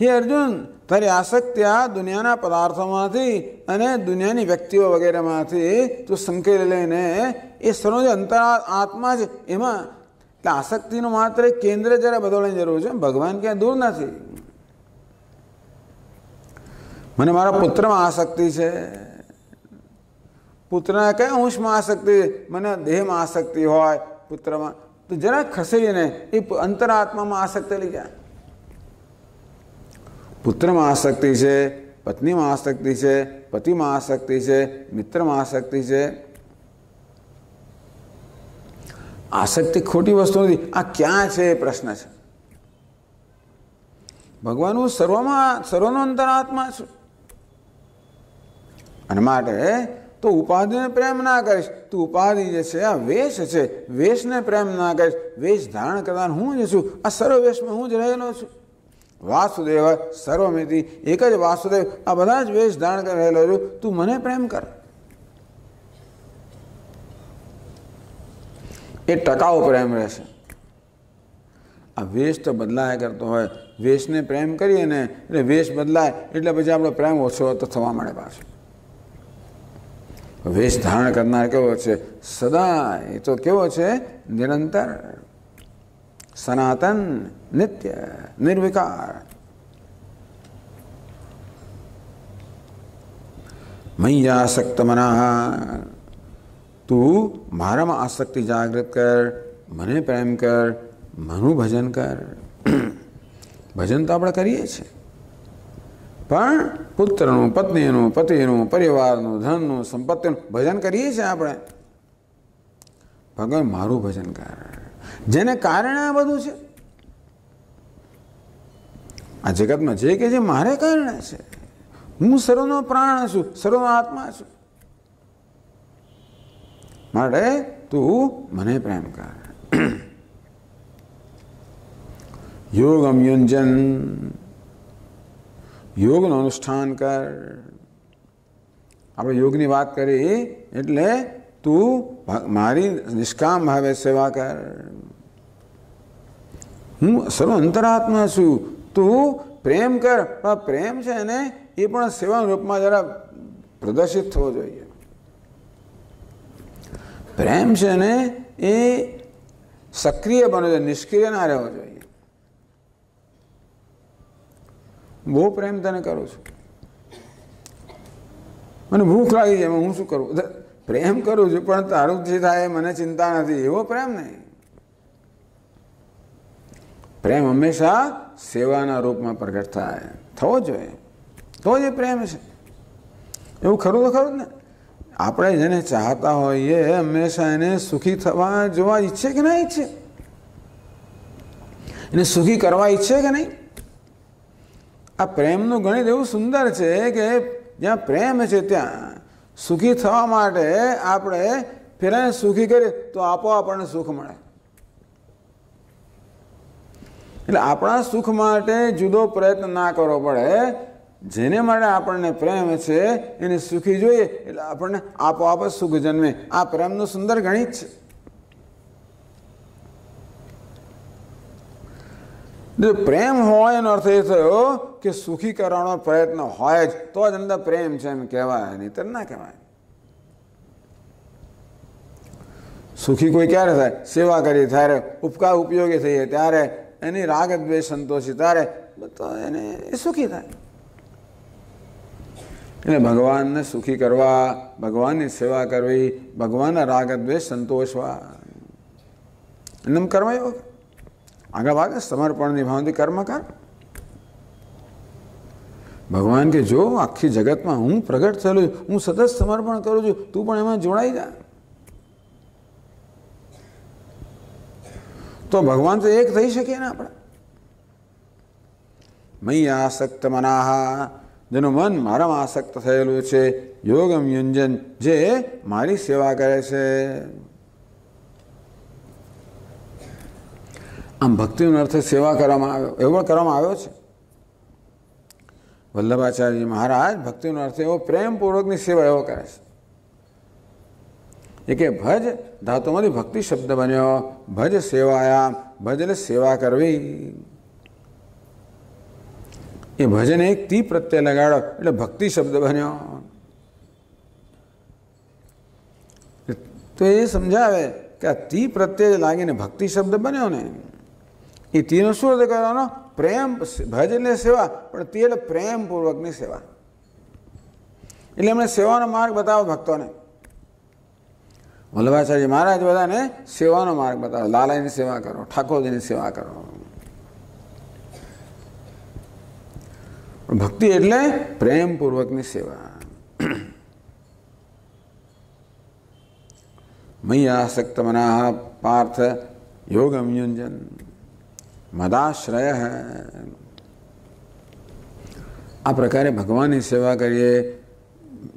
હે. અર્જુન, તારી આસક્તિ આ દુનિયાના પદાર્થોમાંથી અને દુનિયાની વ્યક્તિઓ વગેરેમાંથી તું સંકેત લઈને એ સર્વ જે અંતર આત્મા છે એમાં એટલે આસક્તિનું માત્ર કેન્દ્ર જરા બદલવાની જરૂર છે, ભગવાન ક્યાં દૂર નથી. મને મારા પુત્રમાં આસક્તિ છે. પુત્રના કયા અંશમાં આસક્તિ? મને દેહમાં આસક્તિ હોય પુત્રમાં. તો જરા ખસેડીને એ અંતરાત્મામાં આસક્તિ લઈ જાય પુત્રમાં આસક્તિ છે, પત્નીમાં આસક્તિ છે, પતિમાં આસક્તિ છે, મિત્રમાં આસક્તિ છે. આસક્તિ ખોટી વસ્તુ નથી. આ ક્યાં છે એ પ્રશ્ન છે. ભગવાન હું સર્વમાં, સર્વનો અંતરાત્મા છું. અને માટે તો ઉપાધિને પ્રેમ ના કરીશ. તું ઉપાધિ જે છે, આ વેશ છે. વેશને પ્રેમ ના કરીશ. વેશ ધારણ કરવાનું હું જ છું. આ સર્વ વેશમાં હું જ રહેલો છું. વાસુદેવ, સર્વમિતિ, એક જ વાસુદેવ, આ બધા જ વેશ ધારણ કરી રહેલો છું. તું મને પ્રેમ કર. એ ટકાઉ પ્રેમ રહેશે. આ વેશ તો બદલાયા કરતો હોય. વેશને પ્રેમ કરીએ ને, એટલે વેશ બદલાય. એટલે પછી આપણો પ્રેમ ઓછો થવા માંડે પાછો. વેશ ધારણ કરનાર કેવો છે સદા એ તો કેવો છે નિરંતર સનાતન નિત્ય નિર્વિકાર મૈયા આસક્ત મના તું મારામાં આસક્તિ જાગૃત કર મને પ્રેમ કર મનું ભજન કર ભજન તો આપણે કરીએ છીએ પણ પુત્રનું, પત્નીનું, પતિનું, પરિવારનું, ધનનું, સંપત્તિનું ભજન કરીએ છીએ આપણે. ભગવાન મારું ભજન કર. જેને કારણે આ બધું છે. આ જગતમાં જે કે જે મારે કારણે છે. હું સર્વનો પ્રાણ છું, સર્વનો આત્મા છું. માટે તું મને પ્રેમ કર. [clears throat] યોગમ યુંજન યોગનું અનુષ્ઠાન કર. આપણે યોગની વાત કરી, એટલે તું મારી નિષ્કામ ભાવે સેવા કર. હું સર્વ અંતરાત્મા છું. તું પ્રેમ કર. પણ પ્રેમ છે ને, એ પણ સેવાના રૂપમાં જરા પ્રદર્શિત થવો જોઈએ. પ્રેમ છે ને, એ સક્રિય બનવો જોઈએ નિષ્ક્રિય ના રહેવો જોઈએ. બહુ પ્રેમ તને કરું છું. મને ભૂખ લાગી જાય હું શું કરું? પ્રેમ કરું છું, પણ તારું જે થાય મને ચિંતા નથી. એવો પ્રેમ નહીં. પ્રેમ હંમેશા સેવાના રૂપમાં પ્રગટ થાય. થવો જોઈએ. તો જ એ પ્રેમ છે. એવું ખરું તો ખરું ને? આપણે જેને ચાહતા હોઈએ, હંમેશા એને સુખી થવા, જોવા ઈચ્છે કે ના ઈચ્છે? એને સુખી કરવા ઈચ્છે કે નહીં? આ પ્રેમનું ગણિત એવું સુંદર છે કે જ્યાં પ્રેમ છે ત્યાં સુખી થવા માટે આપણે ફેરાને સુખી કરીએ તો આપો આપણને સુખ મળે. એટલે આપણા સુખ માટે જુદો પ્રયત્ન ના કરવો પડે. જેને માટે આપણને પ્રેમ છે એને સુખી જોઈએ એટલે આપણને આપોઆપ સુખ જન્મે. આ પ્રેમનું સુંદર ગણિત છે. જો પ્રેમ હોય એનો અર્થ એ થયો કે સુખી કરવાનો પ્રયત્ન હોય જ, તો જ અંદર પ્રેમ છે એમ કહેવાય. નહીતર ના કહેવાય. સુખી કોઈ ક્યારે થાય? સેવા કરી, ત્યારે ઉપકાર ઉપયોગી થઈએ, ત્યારે એની રાગ દ્વેષ સંતોષી, ત્યારે તો એને એ સુખી થાય. એટલે ભગવાનને સુખી કરવા, ભગવાનની સેવા કરવી, ભગવાનના રાગ દ્વેષ સંતોષવા, એમ કર્મયોગ. ભાગે સમર્પણની ભાવથી કર્મ કર. ભગવાન કે, જો આખી જગતમાં હું પ્રગટ થયેલું છું, હું સતત સમર્પણ કરું છું, તું પણ એમાં જોડાઈ જા. તો ભગવાન તો એક થઈ શકીએ ને આપણે. મૈયા આસક્ત મનાહા, જેનું મન મારામાં આસક્ત થયેલું છે, યોગમ યુંજન જે મારી સેવા કરે છે. આમ ભક્તિનો અર્થ સેવા કરવામાં આવ્યો એવો પણ કરવામાં આવ્યો છે. વલ્લભાચાર્યજી મહારાજ ભક્તિનો અર્થ એવો પ્રેમપૂર્વકની સેવા એવો કરે છે. એ કે ભજ ધાતુમાંથી ભક્તિ શબ્દ બન્યો, ભજ સેવાયા ભજ એટલે સેવા કરવી. એ ભજન એક તી પ્રત્યે લગાડો, એટલે ભક્તિ શબ્દ બન્યો. તો એ સમજાવે કે આ તી પ્રત્યે લાગીને ભક્તિ શબ્દ બન્યો ને. એ તીનો શું અર્થ કરવાનો પ્રેમ ભજનની સેવા. પણ તે એટલે પ્રેમપૂર્વકની સેવા. એટલે એમણે સેવાનો માર્ગ બતાવો ભક્તોને. વલ્લભાચાર્ય મહારાજ બધાને સેવાનો માર્ગ બતાવો લાલાની સેવા કરો, ઠાકોરજીની સેવા કરો. ભક્તિ એટલે પ્રેમપૂર્વકની સેવા. મય્યાસક્ત મના પાર્થ યોગમ યુંજન. મદાશ્રય. આ પ્રકારે ભગવાનની સેવા કરીએ,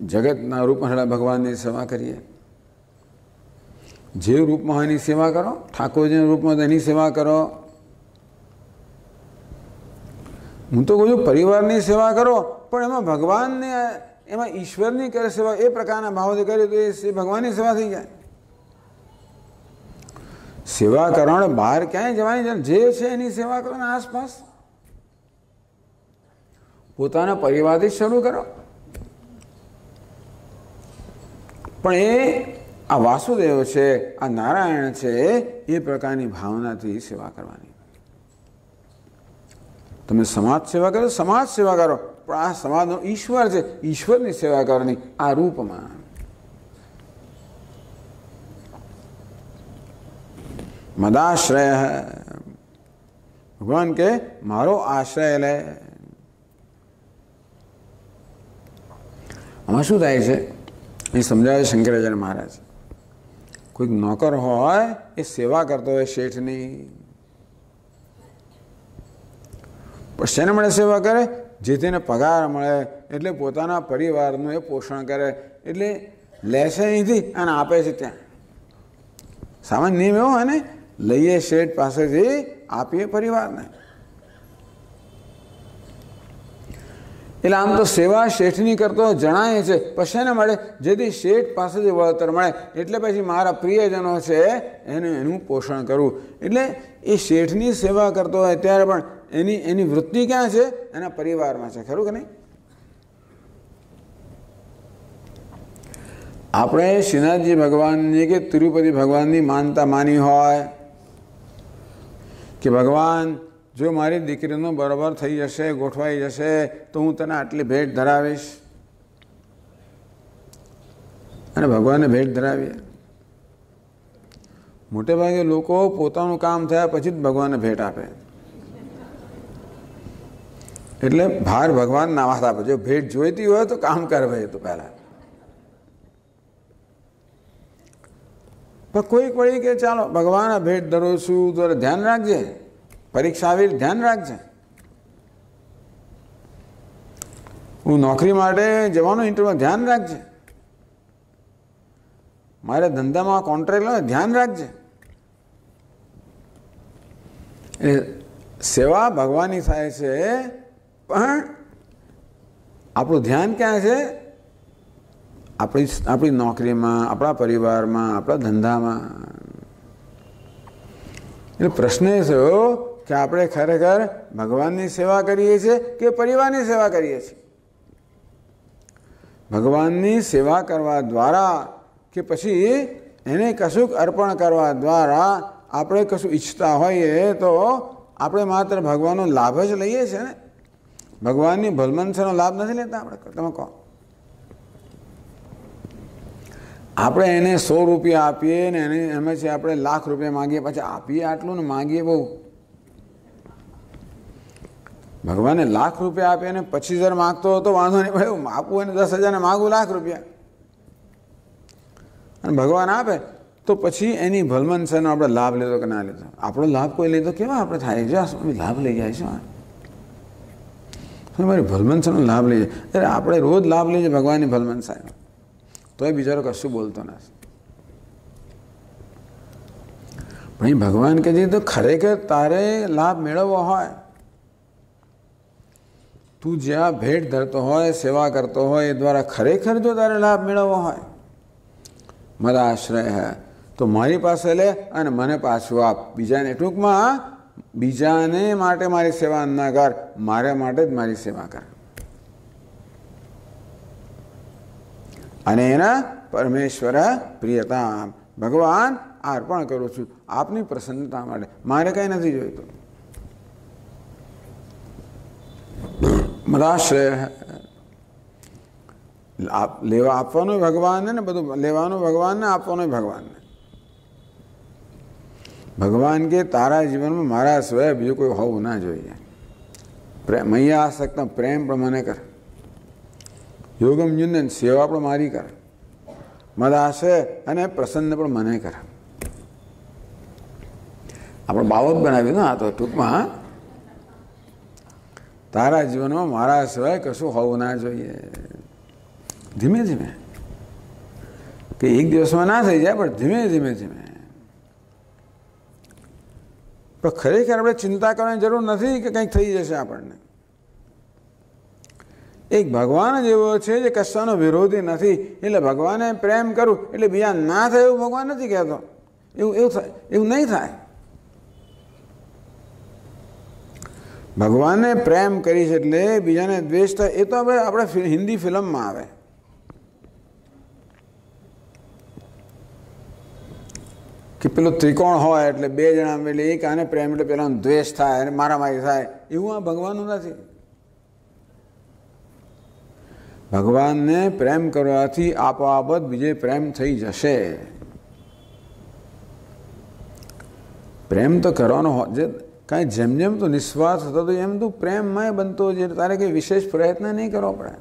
જગતના રૂપમાં ભગવાનની સેવા કરીએ. જે રૂપમાં એની સેવા કરો, ઠાકોરજીના રૂપમાં એની સેવા કરો. હું તો કહું છું, પરિવારની સેવા કરો, પણ એમાં ભગવાનને, એમાં ઈશ્વરની કરે સેવા, એ પ્રકારના ભાવથી કરી તો એ ભગવાનની સેવા થઈ જાય. સેવા કરવાનો બહાર ક્યાંય જવાની જે છે એની સેવા કરો ને આસપાસ. પોતાના પરિવારથી શરૂ કરો. પણ એ આ વાસુદેવ છે, આ નારાયણ છે, એ પ્રકારની ભાવનાથી સેવા કરવાની. તમે સમાજ સેવા કરો, સમાજ સેવા કરો. પણ આ સમાજનો ઈશ્વર છે, ઈશ્વરની સેવા કરવાની આ રૂપમાં. મદાશ્રય. ભગવાન કે, મારો આશ્રય લે. આમાં શું થાય છે? એ સમજાવે શંકરાચાર્ય મહારાજ. કોઈક નોકર હોય, એ સેવા કરતો હોય શેઠની. પણ શેને મળે સેવા કરે? જે તેને પગાર મળે, એટલે પોતાના પરિવારનું એ પોષણ કરે, એટલે લેશે અહીંથી અને આપે છે ત્યાં. સામાન્ય નિયમ એવો હોય ને લઈએ શેઠ પાસેથી આપીએ પરિવારને. એટલે આમ તો સેવા શેઠની કરતો જણાય છે. પછી ને મળે જેથી શેઠ પાસેથી વળતર મળે, એટલે પછી મારા પ્રિયજનો છે એને એનું પોષણ કરવું એટલે એ શેઠની સેવા કરતો હોય ત્યારે પણ એની એની વૃત્તિ ક્યાં છે? એના પરિવારમાં છે. ખરું કે નહીં? આપણે શ્રીનાથજી ભગવાનની કે તિરુપતિ ભગવાનની માનતા માની હોય કે ભગવાન, જો મારી દીકરીનો બરોબર થઈ જશે, ગોઠવાઈ જશે, તો હું તને આટલી ભેટ ધરાવીશ? અને ભગવાનને ભેટ ધરાવી મોટે ભાગે લોકો પોતાનું કામ થયા પછી જ ભગવાનને ભેટ આપે. એટલે ભાર ભગવાન ના વાત આપે જો ભેટ જોઈતી હોય તો કામ કર ભાઈ તો પહેલા. પણ કોઈક વળી કે ચાલો ભગવાન ભેટ ધરો છું, તો ધ્યાન રાખજે. પરીક્ષા આવી ધ્યાન રાખજે. હું નોકરી માટે જવાનું ઇન્ટરવ્યુ ધ્યાન રાખજે. મારે ધંધામાં કોન્ટ્રાક્ટ લો ધ્યાન રાખજે. સેવા ભગવાનની થાય છે, પણ આપણું ધ્યાન ક્યાં છે? આપણી આપણી નોકરીમાં, આપણા પરિવારમાં, આપણા ધંધામાં. એટલે પ્રશ્ન એ થયો કે આપણે ખરેખર ભગવાનની સેવા કરીએ છીએ કે પરિવારની સેવા કરીએ છીએ? ભગવાનની સેવા કરવા દ્વારા કે પછી એને કશુંક અર્પણ કરવા દ્વારા આપણે કશું ઈચ્છતા હોઈએ તો આપણે માત્ર ભગવાનનો લાભ જ લઈએ છીએ ને? ભગવાનની ભલમનસાનો લાભ નથી લેતા આપણે? તમે કહો. આપણે એને સો રૂપિયા આપીએ ને એને એમ છે આપણે લાખ રૂપિયા માગીએ, પછી આપીએ આટલું ને માગીએ બહુ. ભગવાને લાખ રૂપિયા આપીએ ને પચીસ હજાર માગતો હતો વાંધો નહીં ભાઈ આપવું એને દસ હજારને માગું લાખ રૂપિયા. અને ભગવાન આપે, તો પછી એની ભલમનસાનો આપણે લાભ લીધો કે ના લીધો આપણો લાભ કોઈ લીધો કેવા આપણે થાય? જો લાભ લઈ જાય છે. મારી ભલમનસાનો લાભ લઈ જાય? અરે આપણે રોજ લાભ લઈએ ભગવાનની ભલમનસાનો તોય બિચારો કશું બોલતો નથી પણ ભગવાન કે જે તો ખરેખર તારે લાભ મેળવવો હોય. તું જ્યાં ભેટ ધરતો હોય, સેવા કરતો હોય, એ દ્વારા ખરેખર જો તારે લાભ મેળવવો હોય, મારા આશ્રય હે, તો મારી પાસે લે અને મને પાછું આપ. બીજાને ટૂંકમાં, બીજાને માટે મારી સેવા ના કર, મારે માટે જ મારી સેવા કર. અને એના પરમેશ્વર પ્રિયતા ભગવાન આ અર્પણ કરું છું આપની પ્રસન્નતા માટે. મારે કંઈ નથી જોઈતું. આપ- લેવા આપવાનું ભગવાનને ને બધું, લેવાનું ભગવાનને, આપવાનું ભગવાનને. ભગવાન કે તારા જીવનમાં મારા સ્વયં બીજું કોઈ હોવું ના જોઈએ. પ્રેમ અહીંયા આસક્ત પ્રેમ પ્રમાણે કર. યોગમ યુનન સેવા પણ મારી કર. મદાશ્રય અને પ્રસન્ન પણ મને કર. આપણે બાબત બનાવ્યું ને આ તો ટૂંકમાં. તારા જીવનમાં મારા સિવાય કશું હોવું ના જોઈએ. ધીમે ધીમે. કે એક દિવસમાં ના થઈ જાય, પણ ધીમે ધીમે ધીમે. પણ ખરેખર આપણે ચિંતા કરવાની જરૂર નથી કે કંઈક થઈ જશે આપણને. એક ભગવાન જ એવો છે જે કશાનો વિરોધી નથી. એટલે ભગવાને પ્રેમ કરું એટલે બીજા ના થાય એવું ભગવાન નથી કહેતો. એવું એવું થાય, એવું નહીં થાય. ભગવાનને પ્રેમ કરીશ એટલે બીજાને દ્વેષ થાય. એ તો હવે આપણે હિન્દી ફિલ્મમાં આવે. કે પેલું ત્રિકોણ હોય એટલે બે જણા એટલે એક આને પ્રેમ, એટલે પેલાનો દ્વેષ થાય, અને મારામારી થાય. એવું આ ભગવાનનું નથી. ભગવાનને પ્રેમ કરવાથી આપોઆપ જ બીજે પ્રેમ થઈ જશે. પ્રેમ તો કરવાનો જે કાંઈ જેમ જેમ તો નિસ્વાર્થ થતો તો એમ તું પ્રેમમય બનતો જે તારે કંઈ વિશેષ પ્રયત્ન નહીં કરવો પડે.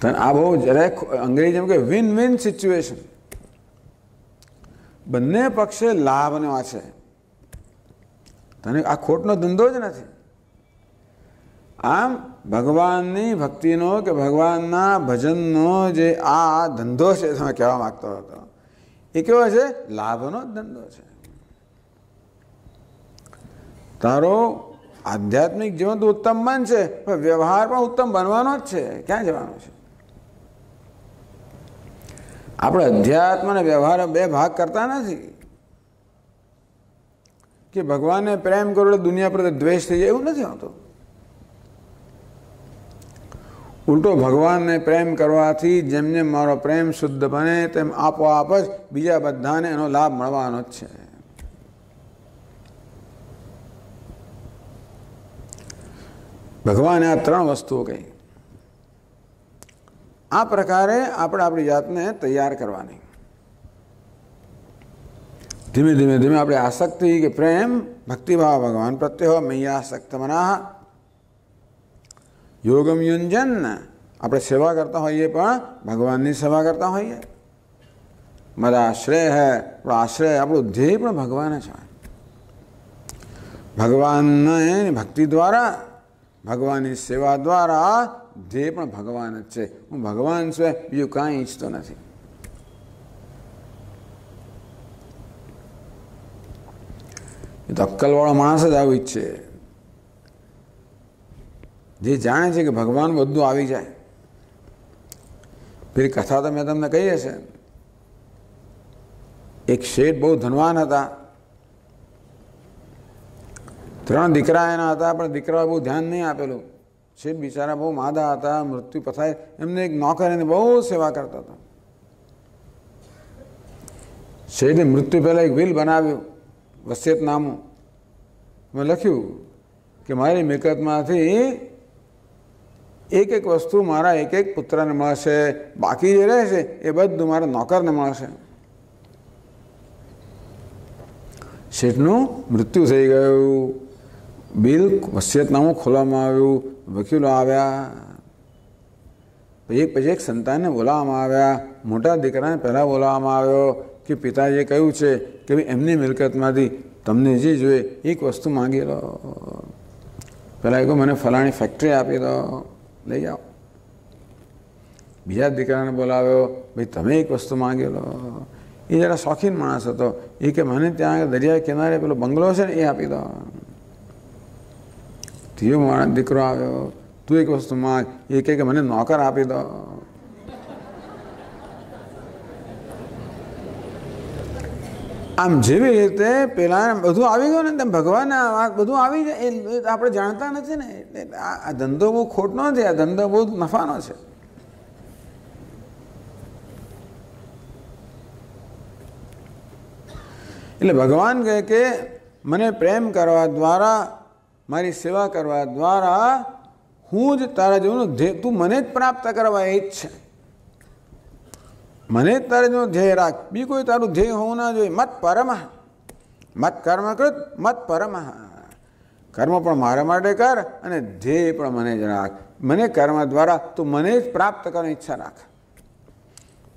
તને આ બહુ જરાક અંગ્રેજીમાં કે વિન વિન સિચ્યુએશન બંને પક્ષે લાભનો અને છે તને આ ખોટનો ધંધો જ નથી. આમ ભગવાનની ભક્તિનો કે ભગવાનના ભજનનો જે આ ધંધો છે તમે કહેવા માંગતો હતો, એ કેવો છે? લાભનો જ ધંધો છે. તારો આધ્યાત્મિક જીવન તો ઉત્તમ બનશે પણ વ્યવહાર પણ ઉત્તમ બનવાનો જ છે. ક્યાં જવાનો છે? આપણે અધ્યાત્મ અને વ્યવહાર બે ભાગ કરતા નથી. કે ભગવાનને પ્રેમ કરો દુનિયા પ્રત્યે દ્વેષ થઈ જાય એવું નથી હોતું. ઉલટો ભગવાનને પ્રેમ કરવાથી જેમ જેમ મારો પ્રેમ શુદ્ધ બને, તેમ આપોઆપ જ બીજા બધાને એનો લાભ મળવાનો જ છે. ભગવાને આ ત્રણ વસ્તુઓ કહી. આ પ્રકારે આપણે આપણી જાતને તૈયાર કરવાની. ધીમે ધીમે ધીમે આપણે આસક્તિ કે પ્રેમ, ભક્તિભાવ ભગવાન પ્રત્યે હો મૈયા આસક્ત મના યોગમ યુંજન આપણે સેવા કરતા હોઈએ પણ ભગવાનની સેવા કરતા હોઈએ મારા આશ્રય હે આપણો આશ્રય આપણું ધ્યેય પણ ભગવાન છે ભગવાનને ભક્તિ દ્વારા ભગવાનની સેવા દ્વારા ધ્યેય પણ ભગવાન જ છે હું ભગવાન સિવાય બીજું કાંઈ ઈચ્છતો નથી। એ તો અક્કલવાળો માણસ જ આવું ઈચ્છે। જે જાણે છે કે ભગવાન બધું આવી જાય. પેલી કથા તો મેં તમને કહી હશે. એક શેઠ બહુ ધનવાન હતા. ત્રણ દીકરા એના હતા, પણ દીકરા બહુ ધ્યાન નહીં આપેલું. શેઠ બિચારા બહુ માદા હતા, મૃત્યુ પથાય એમને એક નોકર એને બહુ સેવા કરતા હતા. શેઠે મૃત્યુ પહેલાં એક વિલ બનાવ્યું, વસિયતનામું. મેં લખ્યું કે મારી મિલકતમાંથી એક એક વસ્તુ મારા એક એક પુત્રને મળશે, બાકી જે રહેશે એ બધું મારા નોકરને મળશે. શેઠનું મૃત્યુ થઈ ગયું. બિલ વસિયતનામું ખોલવામાં આવ્યું. વકીલો આવ્યા. પછી પછી એક સંતાનને બોલાવવામાં આવ્યા. મોટા દીકરાને પહેલાં બોલાવવામાં આવ્યો કે, પિતાજીએ કહ્યું છે કે ભાઈ, એમની મિલકતમાંથી તમને જે જોઈએ, એક વસ્તુ માંગી લો. પહેલાં એ મને ફલાણી ફેક્ટરી આપી દો. લઈ જાઓ બીજા દીકરાને બોલાવ્યો, ભાઈ, તમે એક વસ્તુ માગેલો. એ જરા શોખીન માણસ હતો. એ કે, મને ત્યાં દરિયા કિનારે પેલો બંગલો છે ને, એ આપી દો. ત્રીજો માણસ દીકરો આવ્યો, તું એક વસ્તુ માંગ. એ કહે કે, મને નોકર આપી દો. આમ જેવી રીતે પેલા બધું આવી ગયું ને તેમ ભગવાન બધું આવી જાય, એ આપણે જાણતા નથી ને, એટલે આ ધંધો બહુ ખોટનો નથી આ ધંધો બહુ નફાનો છે. એટલે ભગવાન કહે કે, મને પ્રેમ કરવા દ્વારા, મારી સેવા કરવા દ્વારા, હું જ તારા જેવું તું મને જ પ્રાપ્ત કરવા એ જ છે મને તારે ધ્યેય રાખ. બી કોઈ તારું ધ્યેય હોવું ના જોઈએ. મત પરમહ મત કર્મ કૃત, મત પરમહ કર્મ પણ મારા માટે કર અને ધ્યેય પણ મને જ રાખ. મને કર્મ દ્વારા તું મને જ પ્રાપ્ત કરવાની ઈચ્છા રાખ.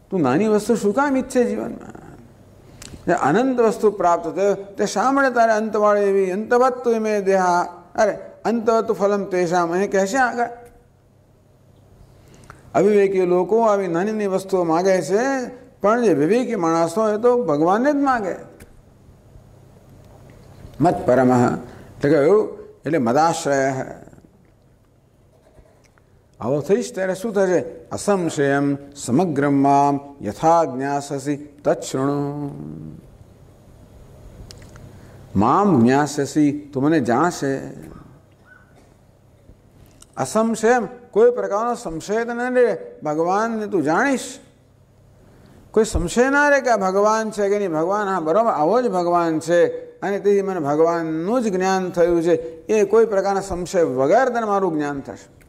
તું નાની વસ્તુ શું કામ ઈચ્છે જીવનમાં? જે અનંત વસ્તુ પ્રાપ્ત થયો, તે શા માટે તારે અંતવાળે એવી અંતવત તું મેં દેહા? અરે અંતવત ફલમ તેશામ એને કહેશે આગળ. અવિવેકી લોકો આવી નાની નાની વસ્તુઓ માગે છે, પણ જે વિવેકી માણસો એ તો ભગવાનને જ માગે. મત પરમ. એટલે કહ્યું એટલે મદાશ્રય. આવો થઈશ ત્યારે શું થશે? અસંશયમ સમગ્રમ મામ યથા જ્ઞાસસી તત્શૃણુ મામ જ્ઞાસસી તું મને જાણશે. અસંશયમ કોઈ પ્રકારનો સંશય તો ન રહે ભગવાનને તું જાણીશ? કોઈ સંશય ના રહે કે આ ભગવાન છે કે નહીં? ભગવાન, હા, બરાબર, આવો જ ભગવાન છે. અને તેથી મને ભગવાનનું જ જ્ઞાન થયું છે. એ કોઈ પ્રકારના સંશય વગર તને મારું જ્ઞાન થશે.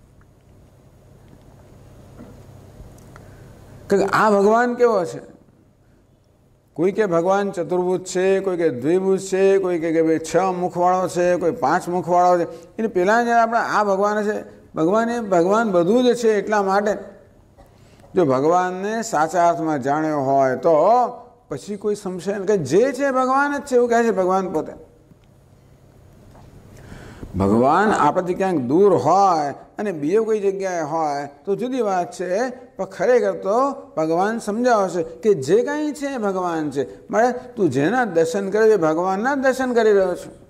કે આ ભગવાન કેવો છે? કોઈ કે ભગવાન ચતુર્ભુજ છે, કોઈ કે દ્વિભુજ છે, કોઈ કે ભાઈ છ મુખવાળો છે, કોઈ પાંચ મુખવાળો છે. એટલે પહેલાં જે આપણે આ ભગવાન છે ભગવાન ભગવાન બધું જ છે એટલા માટે. જો ભગવાનને સાચા અર્થમાં જાણ્યો હોય તો પછી કોઈ સંશય કે જે છે ભગવાન જ છે એવું કહે છે ભગવાન પોતે. ભગવાન આપણાથી ક્યાંક દૂર હોય અને બીજે કોઈ જગ્યાએ હોય તો જુદી વાત છે, પણ ખરેખર તો ભગવાન સમજાવશે કે જે કાંઈ છે ભગવાન છે. મારે તું જેના દર્શન કરે છે ભગવાનના દર્શન કરી રહ્યો છું.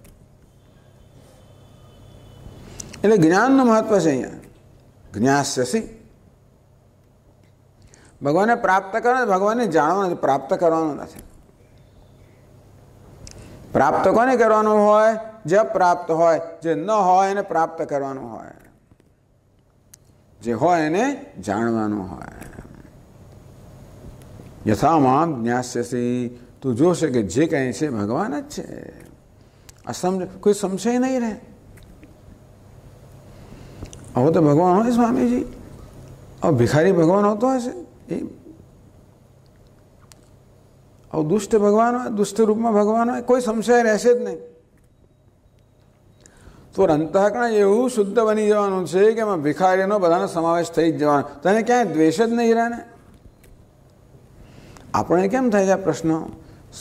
એટલે જ્ઞાનનું મહત્વ છે અહીંયા. જ્ઞાસ્યસી ભગવાનને પ્રાપ્ત કરવાનું, ભગવાનને જાણવાનું નથી, પ્રાપ્ત કરવાનું નથી. પ્રાપ્ત કોને કરવાનું હોય? જે પ્રાપ્ત હોય, જે ન હોય એને પ્રાપ્ત કરવાનું હોય. જે હોય એને જાણવાનું હોય. યથામામ જ્ઞાસ્યસી તું જોશે કે જે કંઈ છે, ભગવાન જ છે. આ સમજ, કોઈ સંશય નહીં રહે. આવો તો ભગવાન હોય સ્વામીજી. આવો ભિખારી ભગવાન હોતો હશે. એ આવું દુષ્ટ ભગવાન હોય, દુષ્ટ રૂપમાં ભગવાન હોય, કોઈ સંશય રહેશે જ નહીં. તો અંતઃકરણ એવું શુદ્ધ બની જવાનું છે કે એમાં ભિખારીનો બધાનો સમાવેશ થઈ જ જવાનો. તને ક્યાંય દ્વેષ જ નહીં રહે ને? આપણે કેમ થાય છે આ પ્રશ્ન?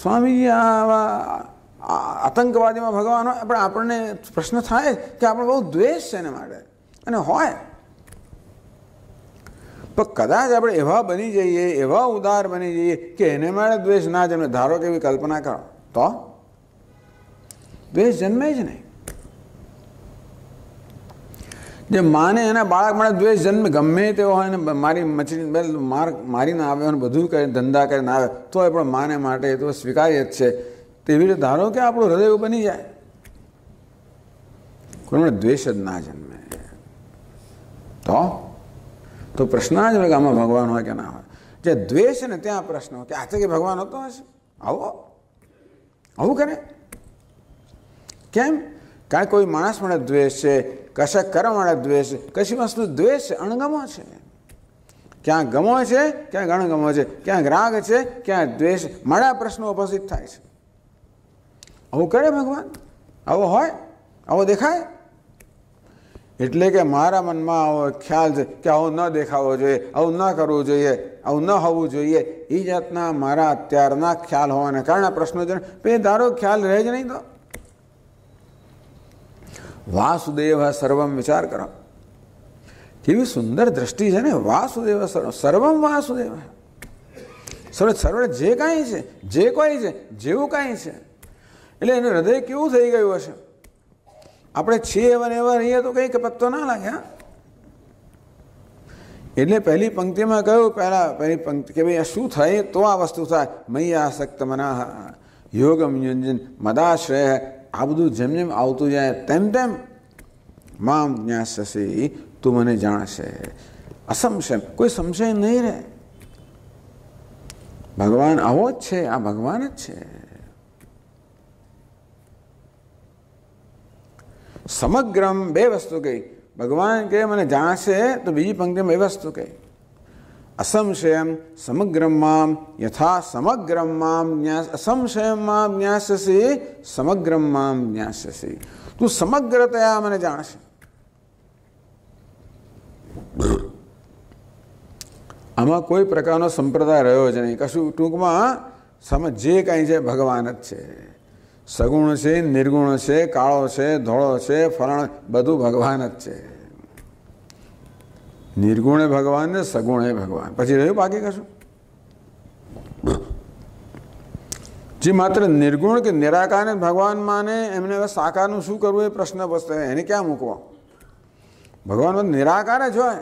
સ્વામીજી આવા આતંકવાદીમાં ભગવાન હોય, પણ આપણને પ્રશ્ન થાય કે આપણે બહુ દ્વેષ છે એને માટે. અને હોય. પણ કદાચ આપણે એવા બની જઈએ, એવા ઉદાર બની જઈએ કે એને માટે દ્વેષ ના જન્મે. ધારો કે એવી કલ્પના કરો. તો? દ્વેષ જન્મે જ નહીં. જે માને એના બાળક માટે દ્વેષ જન્મે, ગમે તેવો હોય ને મારી મચરી માર મારીને આવે અને બધું કરે, ધંધા કરીને આવે તો એ પણ માને માટે એ તો સ્વીકાર્ય જ છે. તેવી રીતે ધારો કે આપણું હૃદય બની જાય. કોઈ દ્વેષ જ ના જન્મે. તો? તો પ્રશ્ન જ હોય કે આમાં ભગવાન હોય કે ના હોય. જે દ્વેષ ને, ત્યાં પ્રશ્ન હોય. કે આજે કે ભગવાન હતો હશે આવો. આવું કરે. કેમ? કાંઈ કોઈ માણસ મળે દ્વેષ છે, કશાક મળે દ્વેષ છે, કશી વસ્તુ દ્વેષ છે, અણગમો છે. ક્યાં ગમો છે, ક્યાંક અણગમો છે. ક્યાંક રાગ છે, ક્યાંક દ્વેષ મારા પ્રશ્નો ઉપસ્થિત થાય છે. આવું કરે ભગવાન? આવો હોય? આવો દેખાય? એટલે કે મારા મનમાં આવો ખ્યાલ છે કે આવું ન દેખાવો જોઈએ, આવું ન કરવું જોઈએ, આવું ન હોવું જોઈએ એ જાતના મારા અત્યારના ખ્યાલ હોવાને કારણે પ્રશ્નો છે પછી ધારો ખ્યાલ રહે જ નહીં તો? વાસુદેવ સર્વમ વિચાર કરો. કેવી સુંદર દ્રષ્ટિ છે ને, વાસુદેવ સર્વ સર્વમ વાસુદેવ. સર્વ સર્વ જે કાંઈ છે, જે કોઈ છે, જેવું કાંઈ છે. એટલે એનું હૃદય કેવું થઈ ગયું હશે? આપણે છીએ એવા એવા રહીએ તો કંઈક પત્તો ના લાગે એટલે પહેલી પંક્તિમાં કહ્યું, પહેલા પહેલી પંક્તિ કે ભાઈ શું થાય, તો આ વસ્તુ થાય. મૈયા આસક્ત મના યોગમ યુંજન મદાશ્રય, આ બધું જેમ જેમ આવતું જાય તેમ તેમ મામ જ્ઞાસસી તું મને જાણશે. અસંશય કોઈ સંશય નહીં રહે. ભગવાન આવો જ છે, આ ભગવાન જ છે. સમગ્રમ બે વસ્તુ કહી. ભગવાન કે મને જાણશે તો બીજી પંક્તિમાં બે વસ્તુ કહી. અસંશયમ સમગ્રમ મામ યથા સમગ્રમ મામ જ્ઞાસ અસંશયમ મામ જ્ઞાસસી સમગ્રમ મામ જ્ઞાસસી તું સમગ્રતયા મને જાણશે. આમાં કોઈ પ્રકારનો સંપ્રદાય રહ્યો જ નહીં. કશું ટૂંકમાં સમજ જે કાંઈ છે ભગવાન જ છે. સગુણ છે, નિર્ગુણ છે, કાળો છે, ધોળો છે ફરણ બધું ભગવાન જ છે. નિર્ગુણે ભગવાન ને સગુણે ભગવાન. પછી રહ્યું બાકી કશું? જે માત્ર નિર્ગુણ કે નિરાકારને ભગવાન માને, એમને હવે સાકારનું શું કરવું એ પ્રશ્ન પૂછતો એને ક્યાં મૂકવો? ભગવાન નિરાકાર જ હોય.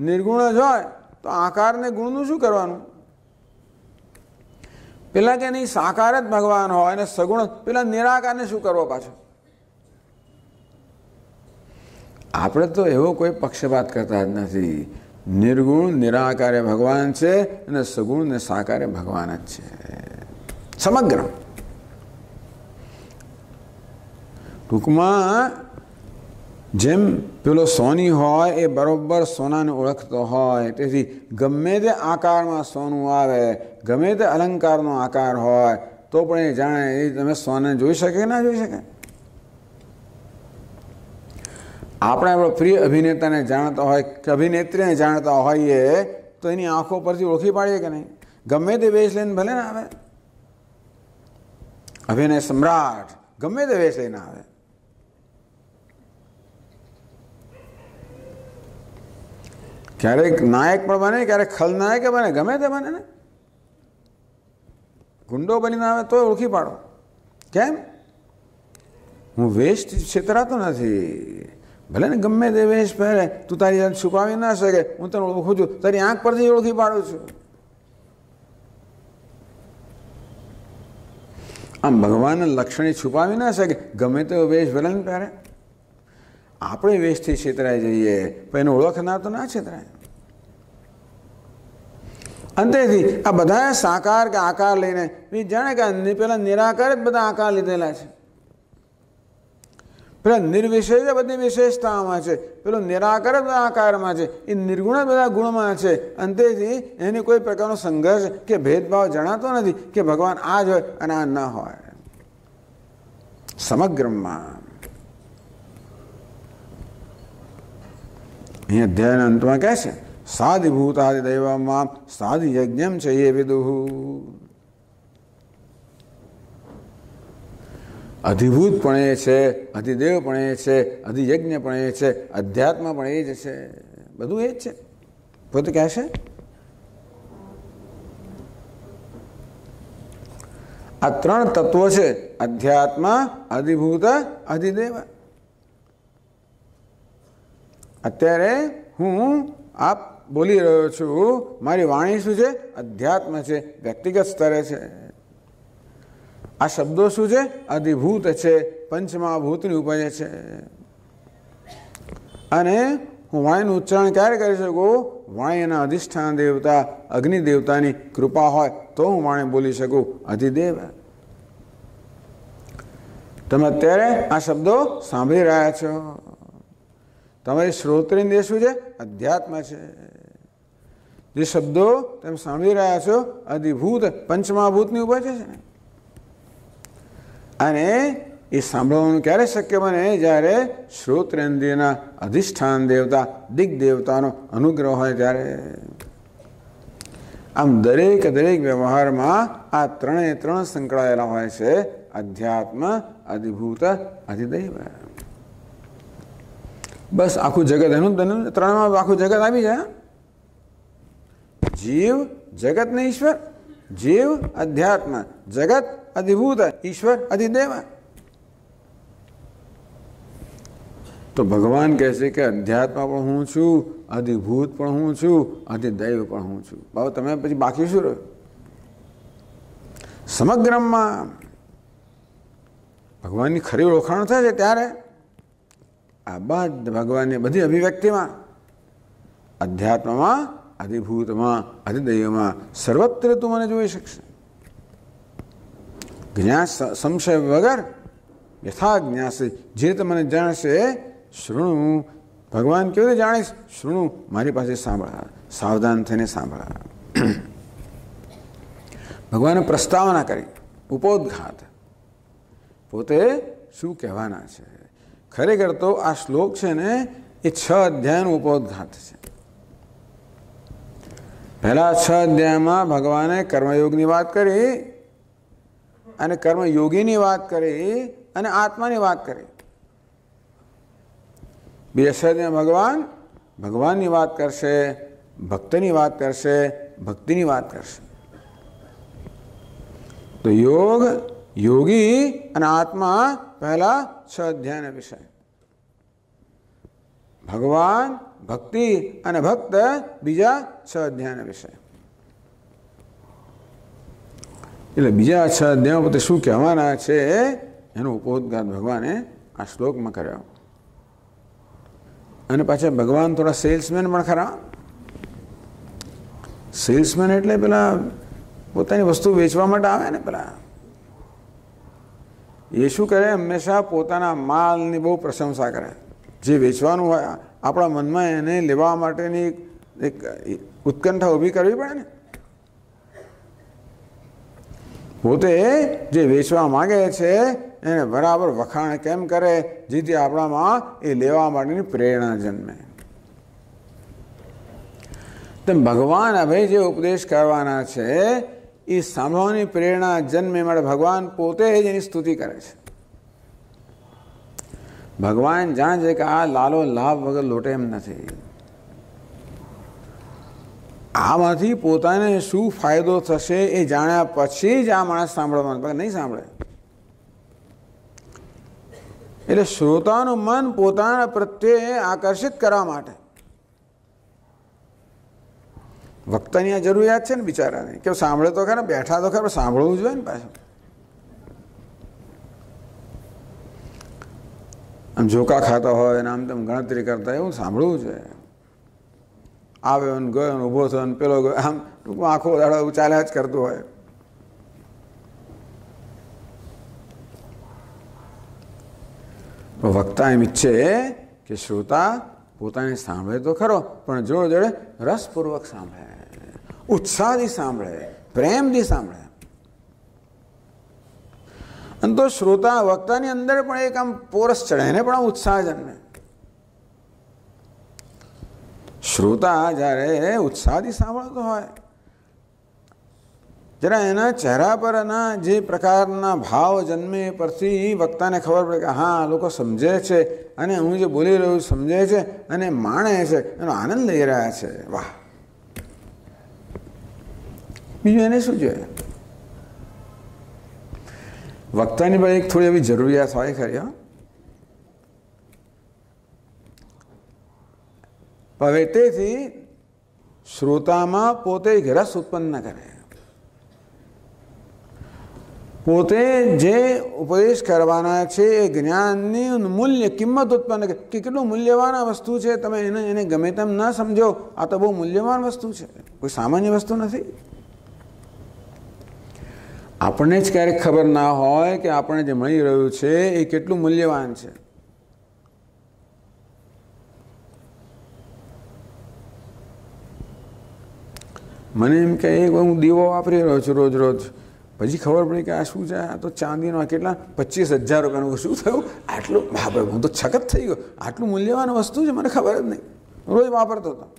નિર્ગુણ જ હોય. તો આકારને ગુણનું શું કરવાનું? પેલા કે નહીં સાકાર જ ભગવાન હોય અને સગુણ, પેલા નિરાકારને શું કરવો પાછો? આપણે તો એવો કોઈ પક્ષપાત કરતા જ નથી. નિર્ગુણ, નિરાકારે ભગવાન છે અને સગુણ ને સાકારે ભગવાન જ છે. સમગ્ર. ટૂંકમાં જેમ પેલો સોની હોય એ બરોબર સોનાને ઓળખતો હોય. તેથી ગમે તે આકારમાં સોનું આવે, ગમે તે અલંકારનો આકાર હોય, તો પણ એ જાણે એ તમે સોને જોઈ શકે ના જોઈ શકે? આપણે આપણો પ્રિય અભિનેતાને જાણતા હોય કે અભિનેત્રીને જાણતા હોઈએ, તો એની આંખો પરથી ઓળખી પાડીએ કે નહીં? ગમે તે વેશ લઈને ભલે ને આવે. અભિનય સમ્રાટ ગમે તે વેશ લઈને આવે. ક્યારેક નાયક પણ બને ક્યારેક ખલનાયક બને ગમે તે બને ને ગુંડો બનીને આવે તો ઓળખી પાડો કેમ હું વેશ છેતરાતો નથી ભલે ને ગમે તે વેશ પહેરે તું તારી જાત છુપાવી ના શકે હું તને ઓળખું છું તારી આંખ પરથી ઓળખી પાડું છું આમ ભગવાનના લક્ષણે છુપાવી ના શકે ગમે તેવો વેશ ભલે ને પહેરે આપણે વેશથી છેતરાઈ જઈએ, પણ એને ઓળખનાર તો ના છેતરાય. અંતેથી આ બધા સાકાર કે આકાર લઈને જાણે કે પેલા નિરાકાર જ બધા આકાર લીધેલા છે. પેલા નિર્વિશેષ બધી વિશેષતામાં છે. પેલો નિરાકાર જ બધા આકારમાં છે. એ નિર્ગુણ બધા ગુણમાં છે. અંતેથી એને કોઈ પ્રકારનો સંઘર્ષ કે ભેદભાવ જણાતો નથી કે ભગવાન આ જ હોય અને આ ન હોય. સમગ્રમાં અહીંયા અધ્યાયના અંતમાં કહે છે સાધિભૂતાદિ દૈવમાં સાધિ યજ્ઞમ છે એ વિદુહુ અધિભૂત પણ એ છે અધિદેવ પણ એ છે અધિયજ્ઞ પણ એ છે અધ્યાત્મ પણ એ જ છે બધું એ જ છે. પોતે કહે છે આ ત્રણ તત્વો છે. અધ્યાત્મ, અધિભૂત, અધિદેવ. અત્યારે હું આપ બોલી રહ્યો છું, મારી વાણી શું છે? અધ્યાત્મ છે, વ્યક્તિગત સ્તરે છે. આ શબ્દો શું છે? અધિભૂત છે, પંચમહાભૂતની ઉપજ છે. અને હું વાણીનું ઉચ્ચારણ ક્યારે કરી શકું? વાણીના અધિષ્ઠાન દેવતા, અગ્નિ દેવતાની કૃપા હોય તો હું વાણી બોલી શકું. અધિદેવ. તમે અત્યારે આ શબ્દો સાંભળી રહ્યા છો. તમારી શ્રોત્રેન્દ્રિય શું છે? અધ્યાત્મ છે. જે શબ્દો તમે સાંભળી રહ્યા છો, અધિભૂત, પંચમહાભૂતની ઉપર છે. અને એ સાંભળવાનું ક્યારે શક્ય બને? જ્યારે શ્રોત્રેન્દ્રિયના અધિષ્ઠાન દેવતા દિગ્દેવતાનો અનુગ્રહ હોય ત્યારે. આમ દરેક દરેક વ્યવહારમાં આ ત્રણે ત્રણ સંકળાયેલા હોય છે. અધ્યાત્મ, અધિભૂત, અધિદૈવ. બસ આખું જગત એનું ત્રણમાં આખું જગત આવી જાય જીવ જગત ને ઈશ્વર જીવ અધ્યાત્મ જગત અધિભૂત ઈશ્વર અધિદેવ તો ભગવાન કહે છે કે અધ્યાત્મ પણ હું છું અધિભૂત પણ હું છું અધિદૈવ પણ હું છું બાબુ તમે પછી બાકી શું રહ્યું સમગ્રમાં ભગવાનની ખરી ઓળખાણ થાય છે ત્યારે આ બધ ભગવાનની બધી અભિવ્યક્તિમાં, અધ્યાત્મમાં, અધિભૂતમાં, અધિદૈવમાં સર્વત્ર તું મને જોઈ શકશે. જ્ઞાસ સંશય વગર યથા જ્ઞાસે જે રીતે મને જાણશે શૃણું ભગવાન કેવી રીતે જાણીશ? શૃણુ મારી પાસે સાંભળા, સાવધાન થઈને સાંભળા. ભગવાને પ્રસ્તાવના કરી, ઉપોદઘાત. પોતે શું કહેવાના છે? ખરેખર તો આ શ્લોક છે ને એ છ અધ્યાયનો ઉપોદઘાત છે. પહેલા છ અધ્યાયમાં ભગવાને કર્મયોગની વાત કરી અને કર્મયોગીની વાત કરી અને આત્માની વાત કરી. બીજા છ અધ્યાય ભગવાન ભગવાનની વાત કરશે, ભક્તની વાત કરશે, ભક્તિની વાત કરશે. તો યોગ યોગી અને આત્મા પહેલા છ અધ્યાયના વિષય. ભગવાન, ભક્તિ અને ભક્ત બીજા છ અધ્યાયના વિષય. એટલે બીજા છ અધ્યાયો પોતે શું કહેવાના છે? એનો ઉપોદઘાત ભગવાને આ શ્લોકમાં કર્યો. અને પાછા ભગવાન થોડા સેલ્સમેન પણ ખરા. સેલ્સમેન એટલે પેલા પોતાની વસ્તુ વેચવા માટે આવે ને પેલા. એ શું કરે હંમેશા પોતાના માલની બહુ પ્રશંસા કરે. જે વેચવાનું હોય, આપણા મનમાં એને લેવા માટેની એક ઉત્કંઠા ઊભી કરવી પડે ને. પોતે જે વેચવા માંગે છે, એને બરાબર વખાણ કેમ કરે, જેથી આપણામાં એ લેવા માટેની પ્રેરણા જન્મે. તેમ ભગવાન હવે જે ઉપદેશ કરવાના છે એ સાંભળવાની પ્રેરણા જન્મે માટે ભગવાન પોતે જ એની સ્તુતિ કરે છે. ભગવાન જાણ છે કે આ લાલો લાભ વગર લોટે એમ નથી. આમાંથી પોતાને શું ફાયદો થશે એ જાણ્યા પછી જ આ માણસ સાંભળવાનું નહીં સાંભળે. એટલે શ્રોતાનું મન પોતાના પ્રત્યે આકર્ષિત કરવા માટે. વક્તાની આ જરૂરિયાત છે ને બિચારાને? કે સાંભળે તો ખરા, બેઠા તો ખરા સાંભળવું જોઈએ ને પાછું. આમ ઝોકા ખાતા હોય અને આમ તેમ ગણતરી કરતા એવું સાંભળવું જોઈએ આવ્યો ને ગયો ને ઊભો થયો ને પેલો ગયો, આમ ટૂંકમાં આખો દાડો ચાલ્યા જ કરતું હોય. વક્તા એમ ઈચ્છે કે શ્રોતા પોતાને સાંભળે તો ખરો, પણ જોડે જોડે રસપૂર્વક સાંભળે, ઉત્સાહથી સાંભળે, પ્રેમથી સાંભળે. અને તો શ્રોતા વક્તાની અંદર પણ એક આમ પોરસ ચડે, એને પણ ઉત્સાહ જન્મે. શ્રોતા જ્યારે ઉત્સાહથી સાંભળતો હોય જરા એના ચહેરા પર એના જે પ્રકારના ભાવ જન્મે પરથી વક્તાને ખબર પડે કે હા લોકો સમજે છે અને હું જે બોલી રહ્યું સમજે છે અને માણે છે, એનો આનંદ લઈ રહ્યા છે. વાહ. બીજું એને શું જોઈએ? વક્તાની પણ એક થોડી એવી જરૂરિયાત હોય ખરી હવે તેથી શ્રોતામાં પોતે એક રસ ઉત્પન્ન કરે. પોતે જે ઉપદેશ કરવાના છે એ જ્ઞાનની મૂલ્ય, કિંમત ઉત્પન્ન કરે. કે કેટલું મૂલ્યવાન વસ્તુ છે, તમે એને એને ગમે તેમ ના સમજો, આ તો બહુ મૂલ્યવાન વસ્તુ છે. કોઈ સામાન્ય વસ્તુ નથી. આપણને જ ક્યારેક ખબર ના હોય કે આપણે જે મળી રહ્યું છે એ કેટલું મૂલ્યવાન છે. મને એમ કે હું દીવો વાપરી રહ્યો છું રોજ રોજ. પછી ખબર પડી કે આ શું છે? આ તો ચાંદીનો કેટલા? પચીસ હજાર રૂપિયાનું શું થયું. આટલું બાપરે હું તો છકત થઈ ગયો. આટલું મૂલ્યવાન વસ્તુ છે, મને ખબર જ નહીં. રોજ વાપરતો હતો.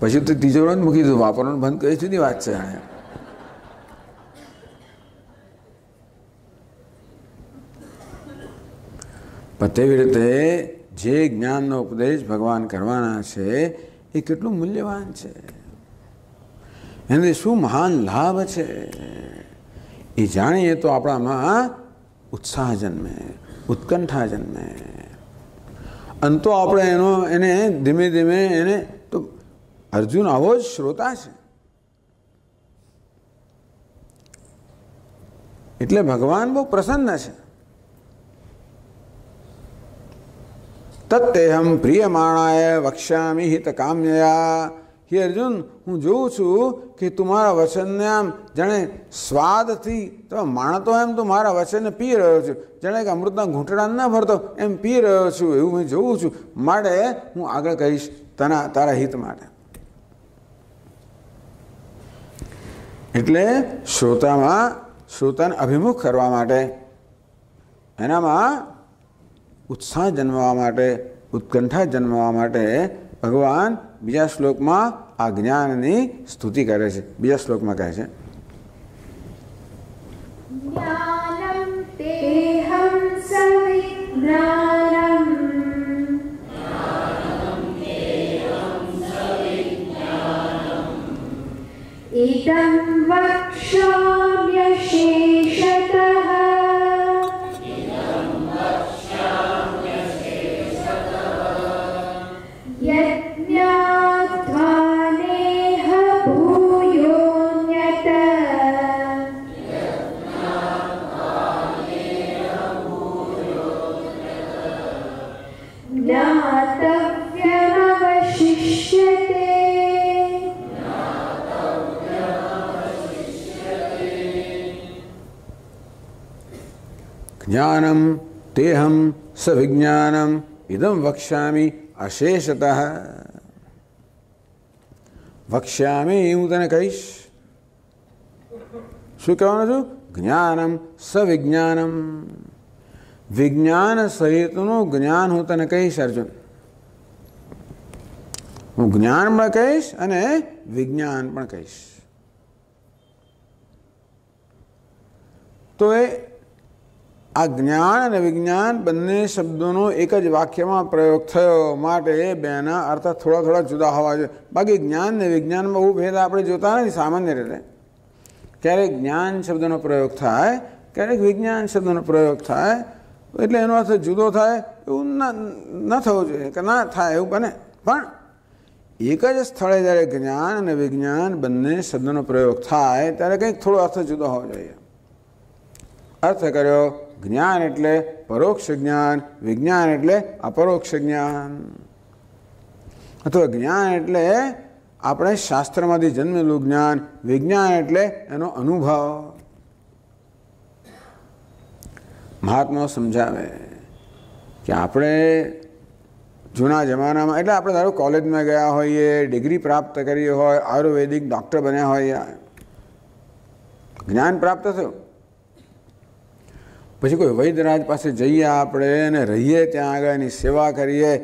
પછી તો ત્રીજો જ મૂકી દીધું. વાપરવાનું બંધ કરી જુદી વાત છે આને. તેવી રીતે જે જ્ઞાનનો ઉપદેશ ભગવાન કરવાના છે, એ કેટલું મૂલ્યવાન છે. એનાથી શું મહાન લાભ છે? એ જાણીએ તો આપણામાં ઉત્સાહ જન્મે ઉત્કંઠા જન્મે અંતો આપણે એનો, એને ધીમે ધીમે એને તો અર્જુન આવો જ શ્રોતા છે. એટલે ભગવાન બહુ પ્રસન્ન છે. તત્તેહમ પ્રિયમાણાય વક્ષ્યામી હિત કામ્યયા હે અર્જુન, હું જોઉં છું કે તું વચનને આમ જાણે સ્વાદથી તમે માણતો એમ તો મારા વચનને પી રહ્યો છું. જાણે કે અમૃતના ઘૂંટડા ના ભરતો, એમ પી રહ્યો છું. એવું હું જોઉં છું. માટે હું આગળ કહીશ તના, તારા હિત માટે. એટલે શ્રોતામાં, શ્રોતાને અભિમુખ કરવા માટે, એનામાં ઉત્સાહ જન્મવા માટે, ઉત્કંઠા જન્મવા માટે ભગવાન બીજા શ્લોકમાં આ જ્ઞાનની સ્તુતિ કરે છે બીજા શ્લોકમાં કહે છે ज्ञानं तेऽहं सविज्ञानम् इदं वक्ष्याम्यशेषतः જ્ઞાનમ તેહમ સવિજ્ઞાનમ ઇદમ વક્ષ્યામી અશેષત વક્ષ્યામી હું તને કહીશ શું કહેવાનું છું જ્ઞાનમ સવિજ્ઞાનમ વિજ્ઞાન સહિતનું જ્ઞાન હું તને કહીશ અર્જુન હું જ્ઞાન પણ કહીશ અને વિજ્ઞાન પણ કહીશ તો એ આ જ્ઞાન અને વિજ્ઞાન બંને શબ્દોનો એક જ વાક્યમાં પ્રયોગ થયો માટે એ બેના અર્થ થોડા થોડા જુદા હોવા જોઈએ બાકી જ્ઞાન ને વિજ્ઞાનમાં બહુ ભેદ આપણે જોતા નથી સામાન્ય રીતે ક્યારેક જ્ઞાન શબ્દનો પ્રયોગ થાય ક્યારેક વિજ્ઞાન શબ્દનો પ્રયોગ થાય એટલે એનો અર્થ જુદો થાય એવું ના ન થવું જોઈએ કે ના થાય એવું બને પણ એક જ સ્થળે જ્યારે જ્ઞાન અને વિજ્ઞાન બંને શબ્દોનો પ્રયોગ થાય, ત્યારે કંઈક થોડો અર્થ જુદો હોવો જોઈએ। અર્થ કર્યો જ્ઞાન એટલે પરોક્ષ જ્ઞાન, વિજ્ઞાન એટલે અપરોક્ષ જ્ઞાન. અથવા જ્ઞાન એટલે આપણે શાસ્ત્રમાંથી જન્મેલું જ્ઞાન, વિજ્ઞાન એટલે એનો અનુભવ. મહાત્માઓ સમજાવે કે આપણે જૂના જમાનામાં, એટલે આપણે ધારો કોલેજમાં ગયા હોઈએ, ડિગ્રી પ્રાપ્ત કરી હોય, આયુર્વેદિક ડૉક્ટર બન્યા હોઈએ. જ્ઞાન પ્રાપ્ત થયું. પછી કોઈ વૈદ્યરાજ પાસે જઈએ આપણે અને રહીએ ત્યાં આગળ, એની સેવા કરીએ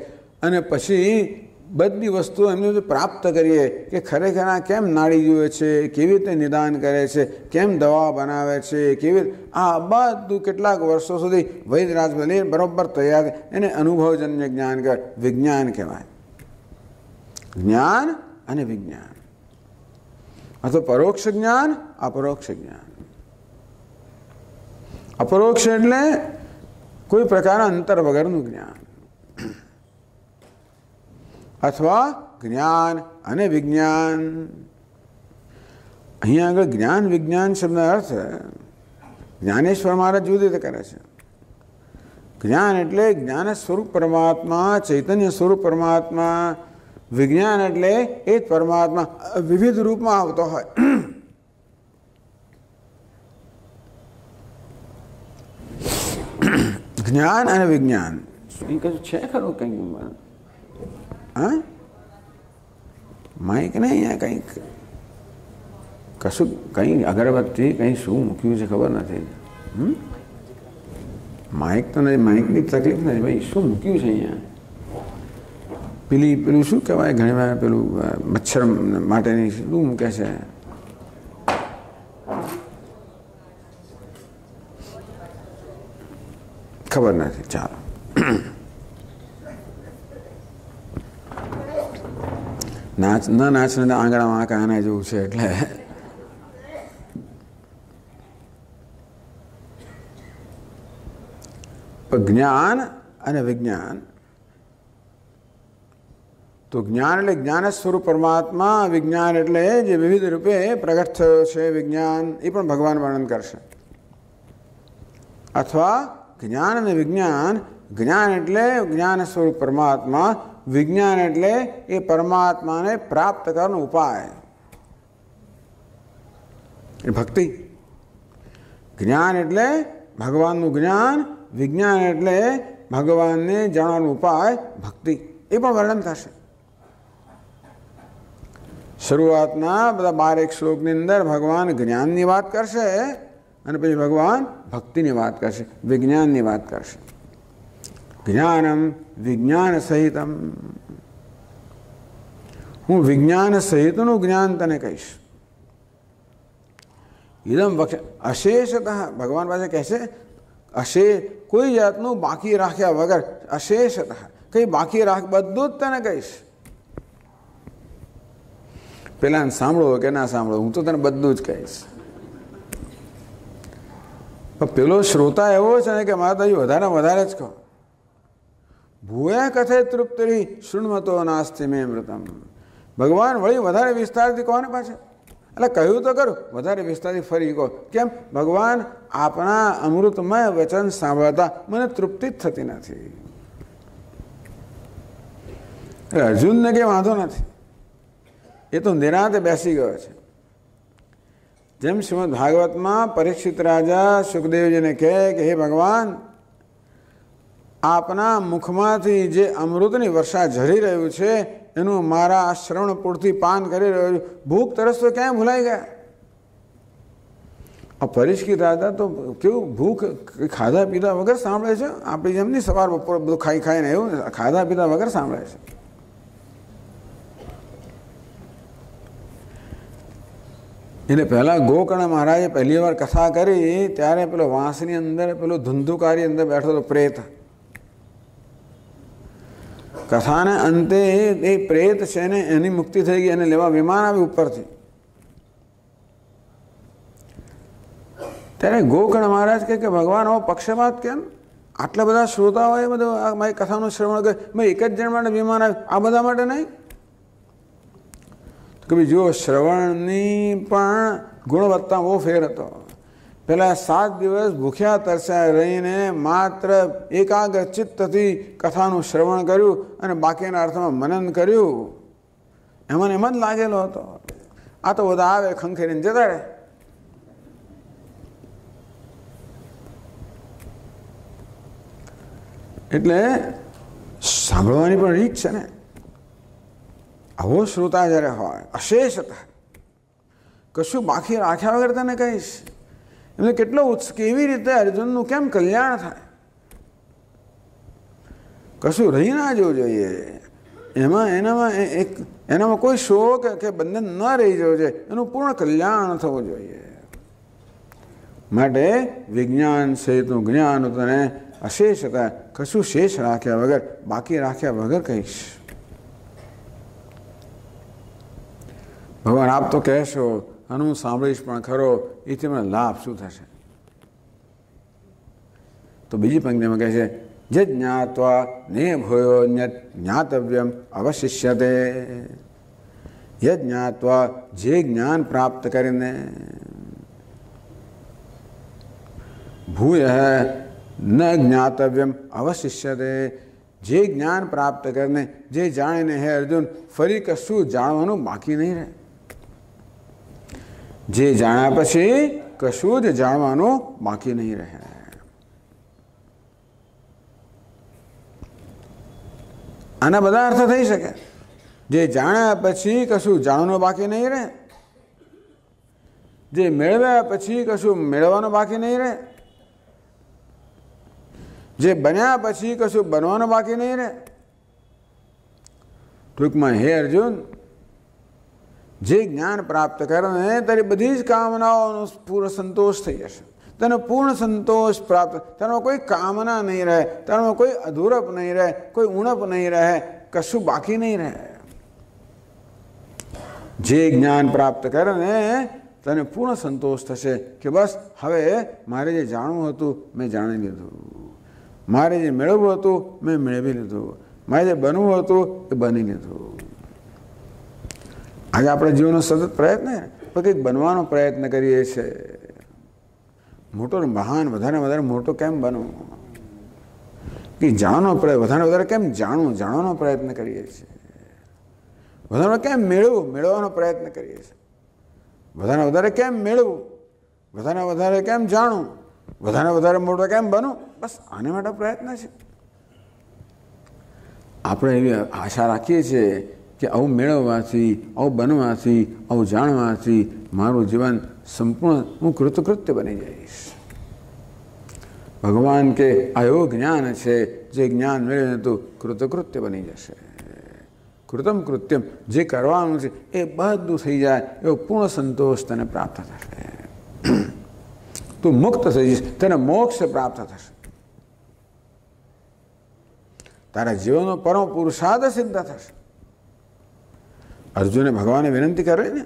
અને પછી બધી વસ્તુઓ એમને પ્રાપ્ત કરીએ કે ખરેખર આ કેમ નાડી જુએ છે, કેવી રીતે નિદાન કરે છે, કેમ દવા બનાવે છે, કેવી આ બધું કેટલાક વર્ષો સુધી વૈદ્યરાજ બની બરાબર તૈયાર એને અનુભવજન્ય જ્ઞાન કહેવાય. વિજ્ઞાન કહેવાય. જ્ઞાન અને વિજ્ઞાન. અથવા પરોક્ષ જ્ઞાન, અપરોક્ષ જ્ઞાન. અપરોક્ષ એટલે કોઈ પ્રકારના અંતર વગરનું જ્ઞાન. અથવા જ્ઞાન અને વિજ્ઞાન. અહીંયા આગળ જ્ઞાન, વિજ્ઞાન શબ્દનો અર્થ જ્ઞાનેશ્વર મહારાજ જુદી રીતે કરે છે. જ્ઞાન એટલે જ્ઞાન સ્વરૂપ પરમાત્મા, ચૈતન્ય સ્વરૂપ પરમાત્મા. વિજ્ઞાન એટલે એ જ પરમાત્મા વિવિધ રૂપમાં આવતો હોય. જ્ઞાન અને વિજ્ઞાન. એ કશું છે ખરું કંઈક હા? માઇક ને અહીંયા કંઈક કશું કંઈ અગરબત્તી કંઈ શું મૂક્યું છે ખબર નથી? માઇક તો નથી માઇકની તકલીફ નથી ભાઈ શું મૂક્યું છે અહીંયા? પેલી પેલું શું કહેવાય ઘણી વાર પેલું મચ્છર માટેની શું મૂકે છે? ખબર નથી, ચાલો. નાચ, ન નાચને આંગણામાં કાને જેવું છે એટલે. જ્ઞાન અને વિજ્ઞાન. તો જ્ઞાન એટલે જ્ઞાન સ્વરૂપ પરમાત્મા, વિજ્ઞાન એટલે જે વિવિધ રૂપે પ્રગટ થયો છે વિજ્ઞાન, એ પણ ભગવાન વર્ણન કરશે. અથવા જ્ઞાન અને વિજ્ઞાન, જ્ઞાન એટલે જ્ઞાન સ્વરૂપ પરમાત્મા, વિજ્ઞાન એટલે એ પરમાત્માને પ્રાપ્ત કરવાનો ઉપાય. ભક્તિ. જ્ઞાન એટલે ભગવાનનું જ્ઞાન, વિજ્ઞાન એટલે ભગવાનને જાણવાનો ઉપાય, ભક્તિ. એ પણ વર્ણન થશે. શરૂઆતના બધા બારેક શ્લોકની અંદર ભગવાન જ્ઞાનની વાત કરશે. અને પછી ભગવાન ભક્તિની વાત કરશે, વિજ્ઞાનની વાત કરશે. જ્ઞાનમ વિજ્ઞાન સહિતમ. હું વિજ્ઞાન સહિતનું જ્ઞાન તને કહીશ. ઇદમ વક્ષ, અશેષતઃ, ભગવાન પાસે કહેશે, અશે કોઈ જાતનું બાકી રાખ્યા વગર, અશેષતઃ, કંઈ બાકી રાખ બધું જ તને કહીશ. પેલા સાંભળો કે ના સાંભળો, હું તો તને બધું જ કહીશ. પેલો શ્રોતા એવો છે ને કે માતાજી વધારે વધારે જ કહો. ભૂયા કથે તૃપ્તરી શૃણમતો નાસ્તિ મેં મૃતમ. ભગવાન વળી વધારે વિસ્તારથી કહો ને પાછા? એટલે કહ્યું તો કરું વધારે વિસ્તારથી ફરી કહો. કેમ? ભગવાન આપણા અમૃતમય વચન સાંભળતા મને તૃપ્તિ જ થતી નથી. અર્જુનને કંઈ વાંધો નથી. એ તો નિરાંતે બેસી ગયો છે. જેમ શ્રીમદ ભાગવતમાં પરીક્ષિત રાજા સુખદેવજીને કહે કે, હે ભગવાન, આપના મુખમાંથી જે અમૃતની વર્ષા ઝરી રહ્યું છે, એનું મારા શ્રવણ પૂરથી પાન કરી રહ્યું છું. ભૂખ, તરસ તો ક્યાંય ભૂલાઈ ગયા? આ પરીક્ષિત રાજા તો કેવું ભૂખ ખાધા પીધા વગર સાંભળે છે? આપણી જેમની સવાર બપોર બધું ખાઈ ખાઈને એવું ખાધા પીધા વગર સાંભળે છે. એટલે પહેલાં ગોકર્ણ મહારાજે પહેલી વાર કથા કરી, ત્યારે પેલો વાંસની અંદર પેલો ધુંધુકારી અંદર બેઠો હતો પ્રેત. કથાને અંતે એ પ્રેત છે ને એની મુક્તિ થઈ ગઈ, એને લેવા વિમાન આવ્યું ઉપરથી. ત્યારે ગોકર્ણ મહારાજ કહે કે, ભગવાન, આવો પક્ષપાત કેમ? આટલા બધા શ્રોતાઓએ બધું મારી કથાનું શ્રવણ કરે. મેં એક જ જણ માટે વિમાન આવ્યું આ બધા માટે નહીં? કે ભાઈ જો શ્રવણની પણ ગુણવત્તા બહુ ફેર હતો. પહેલાં સાત દિવસ ભૂખ્યા તરસ્યા રહીને માત્ર એકાગ્ર ચિત્તથી કથાનું શ્રવણ કર્યું અને બાકીના અર્થમાં મનન કર્યું. એમ એમાં જ લાગેલો હતો. આ તો બધા આવે ખંખેરીને જતા રહે એટલે સાંભળવાની પણ રીત છે ને. આવો શ્રોતા જ્યારે હોય અશેષ કશું બાકી રાખ્યા વગર તને કહીશ એટલે કેટલો ઉત્સ કેવી રીતે અર્જુનનું કેમ કલ્યાણ થાય કશું રહી ના જવું જોઈએ એમાં એનામાં એક એનામાં કોઈ શોક કે બંધન ન રહી જવું જોઈએ એનું પૂર્ણ કલ્યાણ થવું જોઈએ માટે વિજ્ઞાન સહિતનું જ્ઞાન તને અશેષ હતા કશું શેષ રાખ્યા વગર બાકી રાખ્યા વગર કહીશ ભગવાન, આપ તો કહેશો, અને હું સાંભળીશ, પણ ખરો, એથી મને લાભ શું થશે? તો બીજી પંક્તિમાં કહે છે, જે જ્ઞાત્વા ને ભૂયો જ્ઞાતવ્યમ અવશિષ્યતે. યજ જ્ઞાત્વા જે જ્ઞાન પ્રાપ્ત કરીને ભૂય ન જ્ઞાતવ્યમ અવશિષ્યતે. જે જ્ઞાન પ્રાપ્ત કરીને, જે જાણીને હે અર્જુન, ફરી કશું જાણવાનું બાકી નહીં રહે. જે જાણ્યા પછી કશું જ જાણવાનું બાકી નહીં રહે. આના બધા અર્થ થઈ શકે. જે જાણ્યા પછી કશું જાણવાનું બાકી નહીં રહે. જે મેળવ્યા પછી કશું મેળવવાનું બાકી નહીં રહે. જે બન્યા પછી કશું બનવાનું બાકી નહીં રહે. ટૂંકમાં હે અર્જુન જે જ્ઞાન પ્રાપ્ત કરે તારી બધી જ કામનાઓનો પૂરો સંતોષ થઈ જશે. તને પૂર્ણ સંતોષ પ્રાપ્ત તારામાં કોઈ કામના નહીં રહે તારામાં કોઈ અધૂરપ નહીં રહે, કોઈ ઉણપ નહીં રહે, કશું બાકી નહીં રહે. જે જ્ઞાન પ્રાપ્ત કરે ને તને પૂર્ણ સંતોષ થશે કે બસ હવે મારે જે જાણવું હતું મેં જાણી લીધું. મારે જે મેળવવું હતું મેં મેળવી લીધું. મારે જે બનવું હતું એ બની લીધું. આજે આપણા જીવનનો સતત પ્રયત્ન કંઈક બનવાનો પ્રયત્ન કરીએ છીએ. મોટો મહાન, વધારે વધારે મોટો કેમ બનવું? કે જાણવાનો પ્રયત્ન વધારે વધારે કેમ જાણવું? જાણવાનો પ્રયત્ન કરીએ છીએ. વધારે કેમ મેળવવું? મેળવવાનો પ્રયત્ન કરીએ છીએ. વધારે વધારે કેમ મેળવવું? વધારે વધારે કેમ જાણવું? વધારે વધારે મોટો કેમ બનવું? બસ આને માટે પ્રયત્ન છે. આપણે એવી આશા રાખીએ છીએ કે આવું મેળવવાથી, આવું બનવાથી, આવું જાણવાથી મારું જીવન સંપૂર્ણ, હું કૃતકૃત્ય બની જઈશ. ભગવાન કે આ એવું જ્ઞાન છે, જે જ્ઞાન મેળવીને તું કૃતકૃત્ય બની જશે. કૃતમ કૃત્યમ, જે કરવાનું છે, એ બધું થઈ જાય, એવો પૂર્ણ સંતોષ તને પ્રાપ્ત થશે. તું મુક્ત થઈ જઈશ, તને મોક્ષ પ્રાપ્ત થશે. તારા જીવનનો પરમ પુરુષાર્થ સિદ્ધ થશે. અર્જુને ભગવાને વિનંતી કરી ને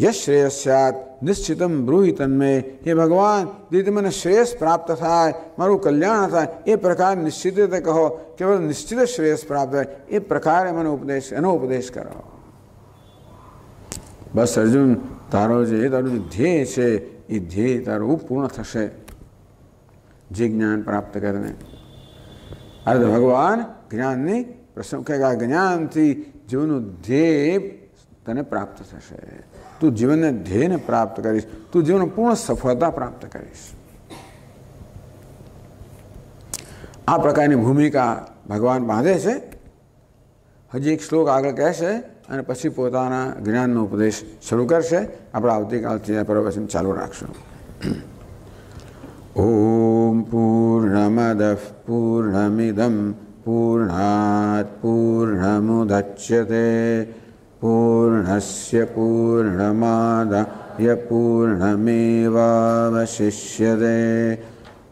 યશ શ્રેયસ્યાત નિશ્ચિતમ બ્રૂહી તન્મે એ ભગવાન જેથી મને શ્રેયસ પ્રાપ્ત થાય મારું કલ્યાણ થાય એ પ્રકાર નિશ્ચિત રીતે કહો કેવળ નિશ્ચિત શ્રેયસ પ્રાપ્ત થાય એ પ્રકારે મને ઉપદેશ એનો ઉપદેશ કરો બસ અર્જુન તારો જે તારું જે ધ્યેય છે એ ધ્યેય તારું પૂર્ણ થશે જે જ્ઞાન પ્રાપ્ત કરીને અર્ધ ભગવાન જ્ઞાનની પ્રસંગ કે આ જ્ઞાનથી જીવનનું ધ્યેય તને પ્રાપ્ત થશે. તું જીવનને ધ્યેયને પ્રાપ્ત કરીશ. તું જીવન પૂર્ણ સફળતા પ્રાપ્ત કરીશ. આ પ્રકારની ભૂમિકા ભગવાન બાંધે છે. હજી એક શ્લોક આગળ કહેશે અને પછી પોતાના જ્ઞાનનો ઉપદેશ શરૂ કરશે. આપણે આવતીકાલથી પ્રવચન ચાલુ રાખશું. [clears throat] ઓમ પૂર્ણમદ પૂર્ણમિદમ પૂર્ણાત પૂર્ણમુદચ્યતે પૂર્ણસ્ય પૂર્ણમાદાય પૂર્ણમેવાવશિષ્યતે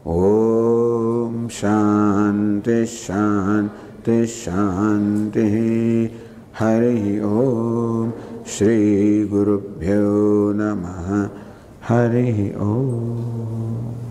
ઓમ શાંતિ શાંતિ શાંતિ હરિ ઓમ શ્રી ગુરુભ્યો નમઃ હરિ ઓમ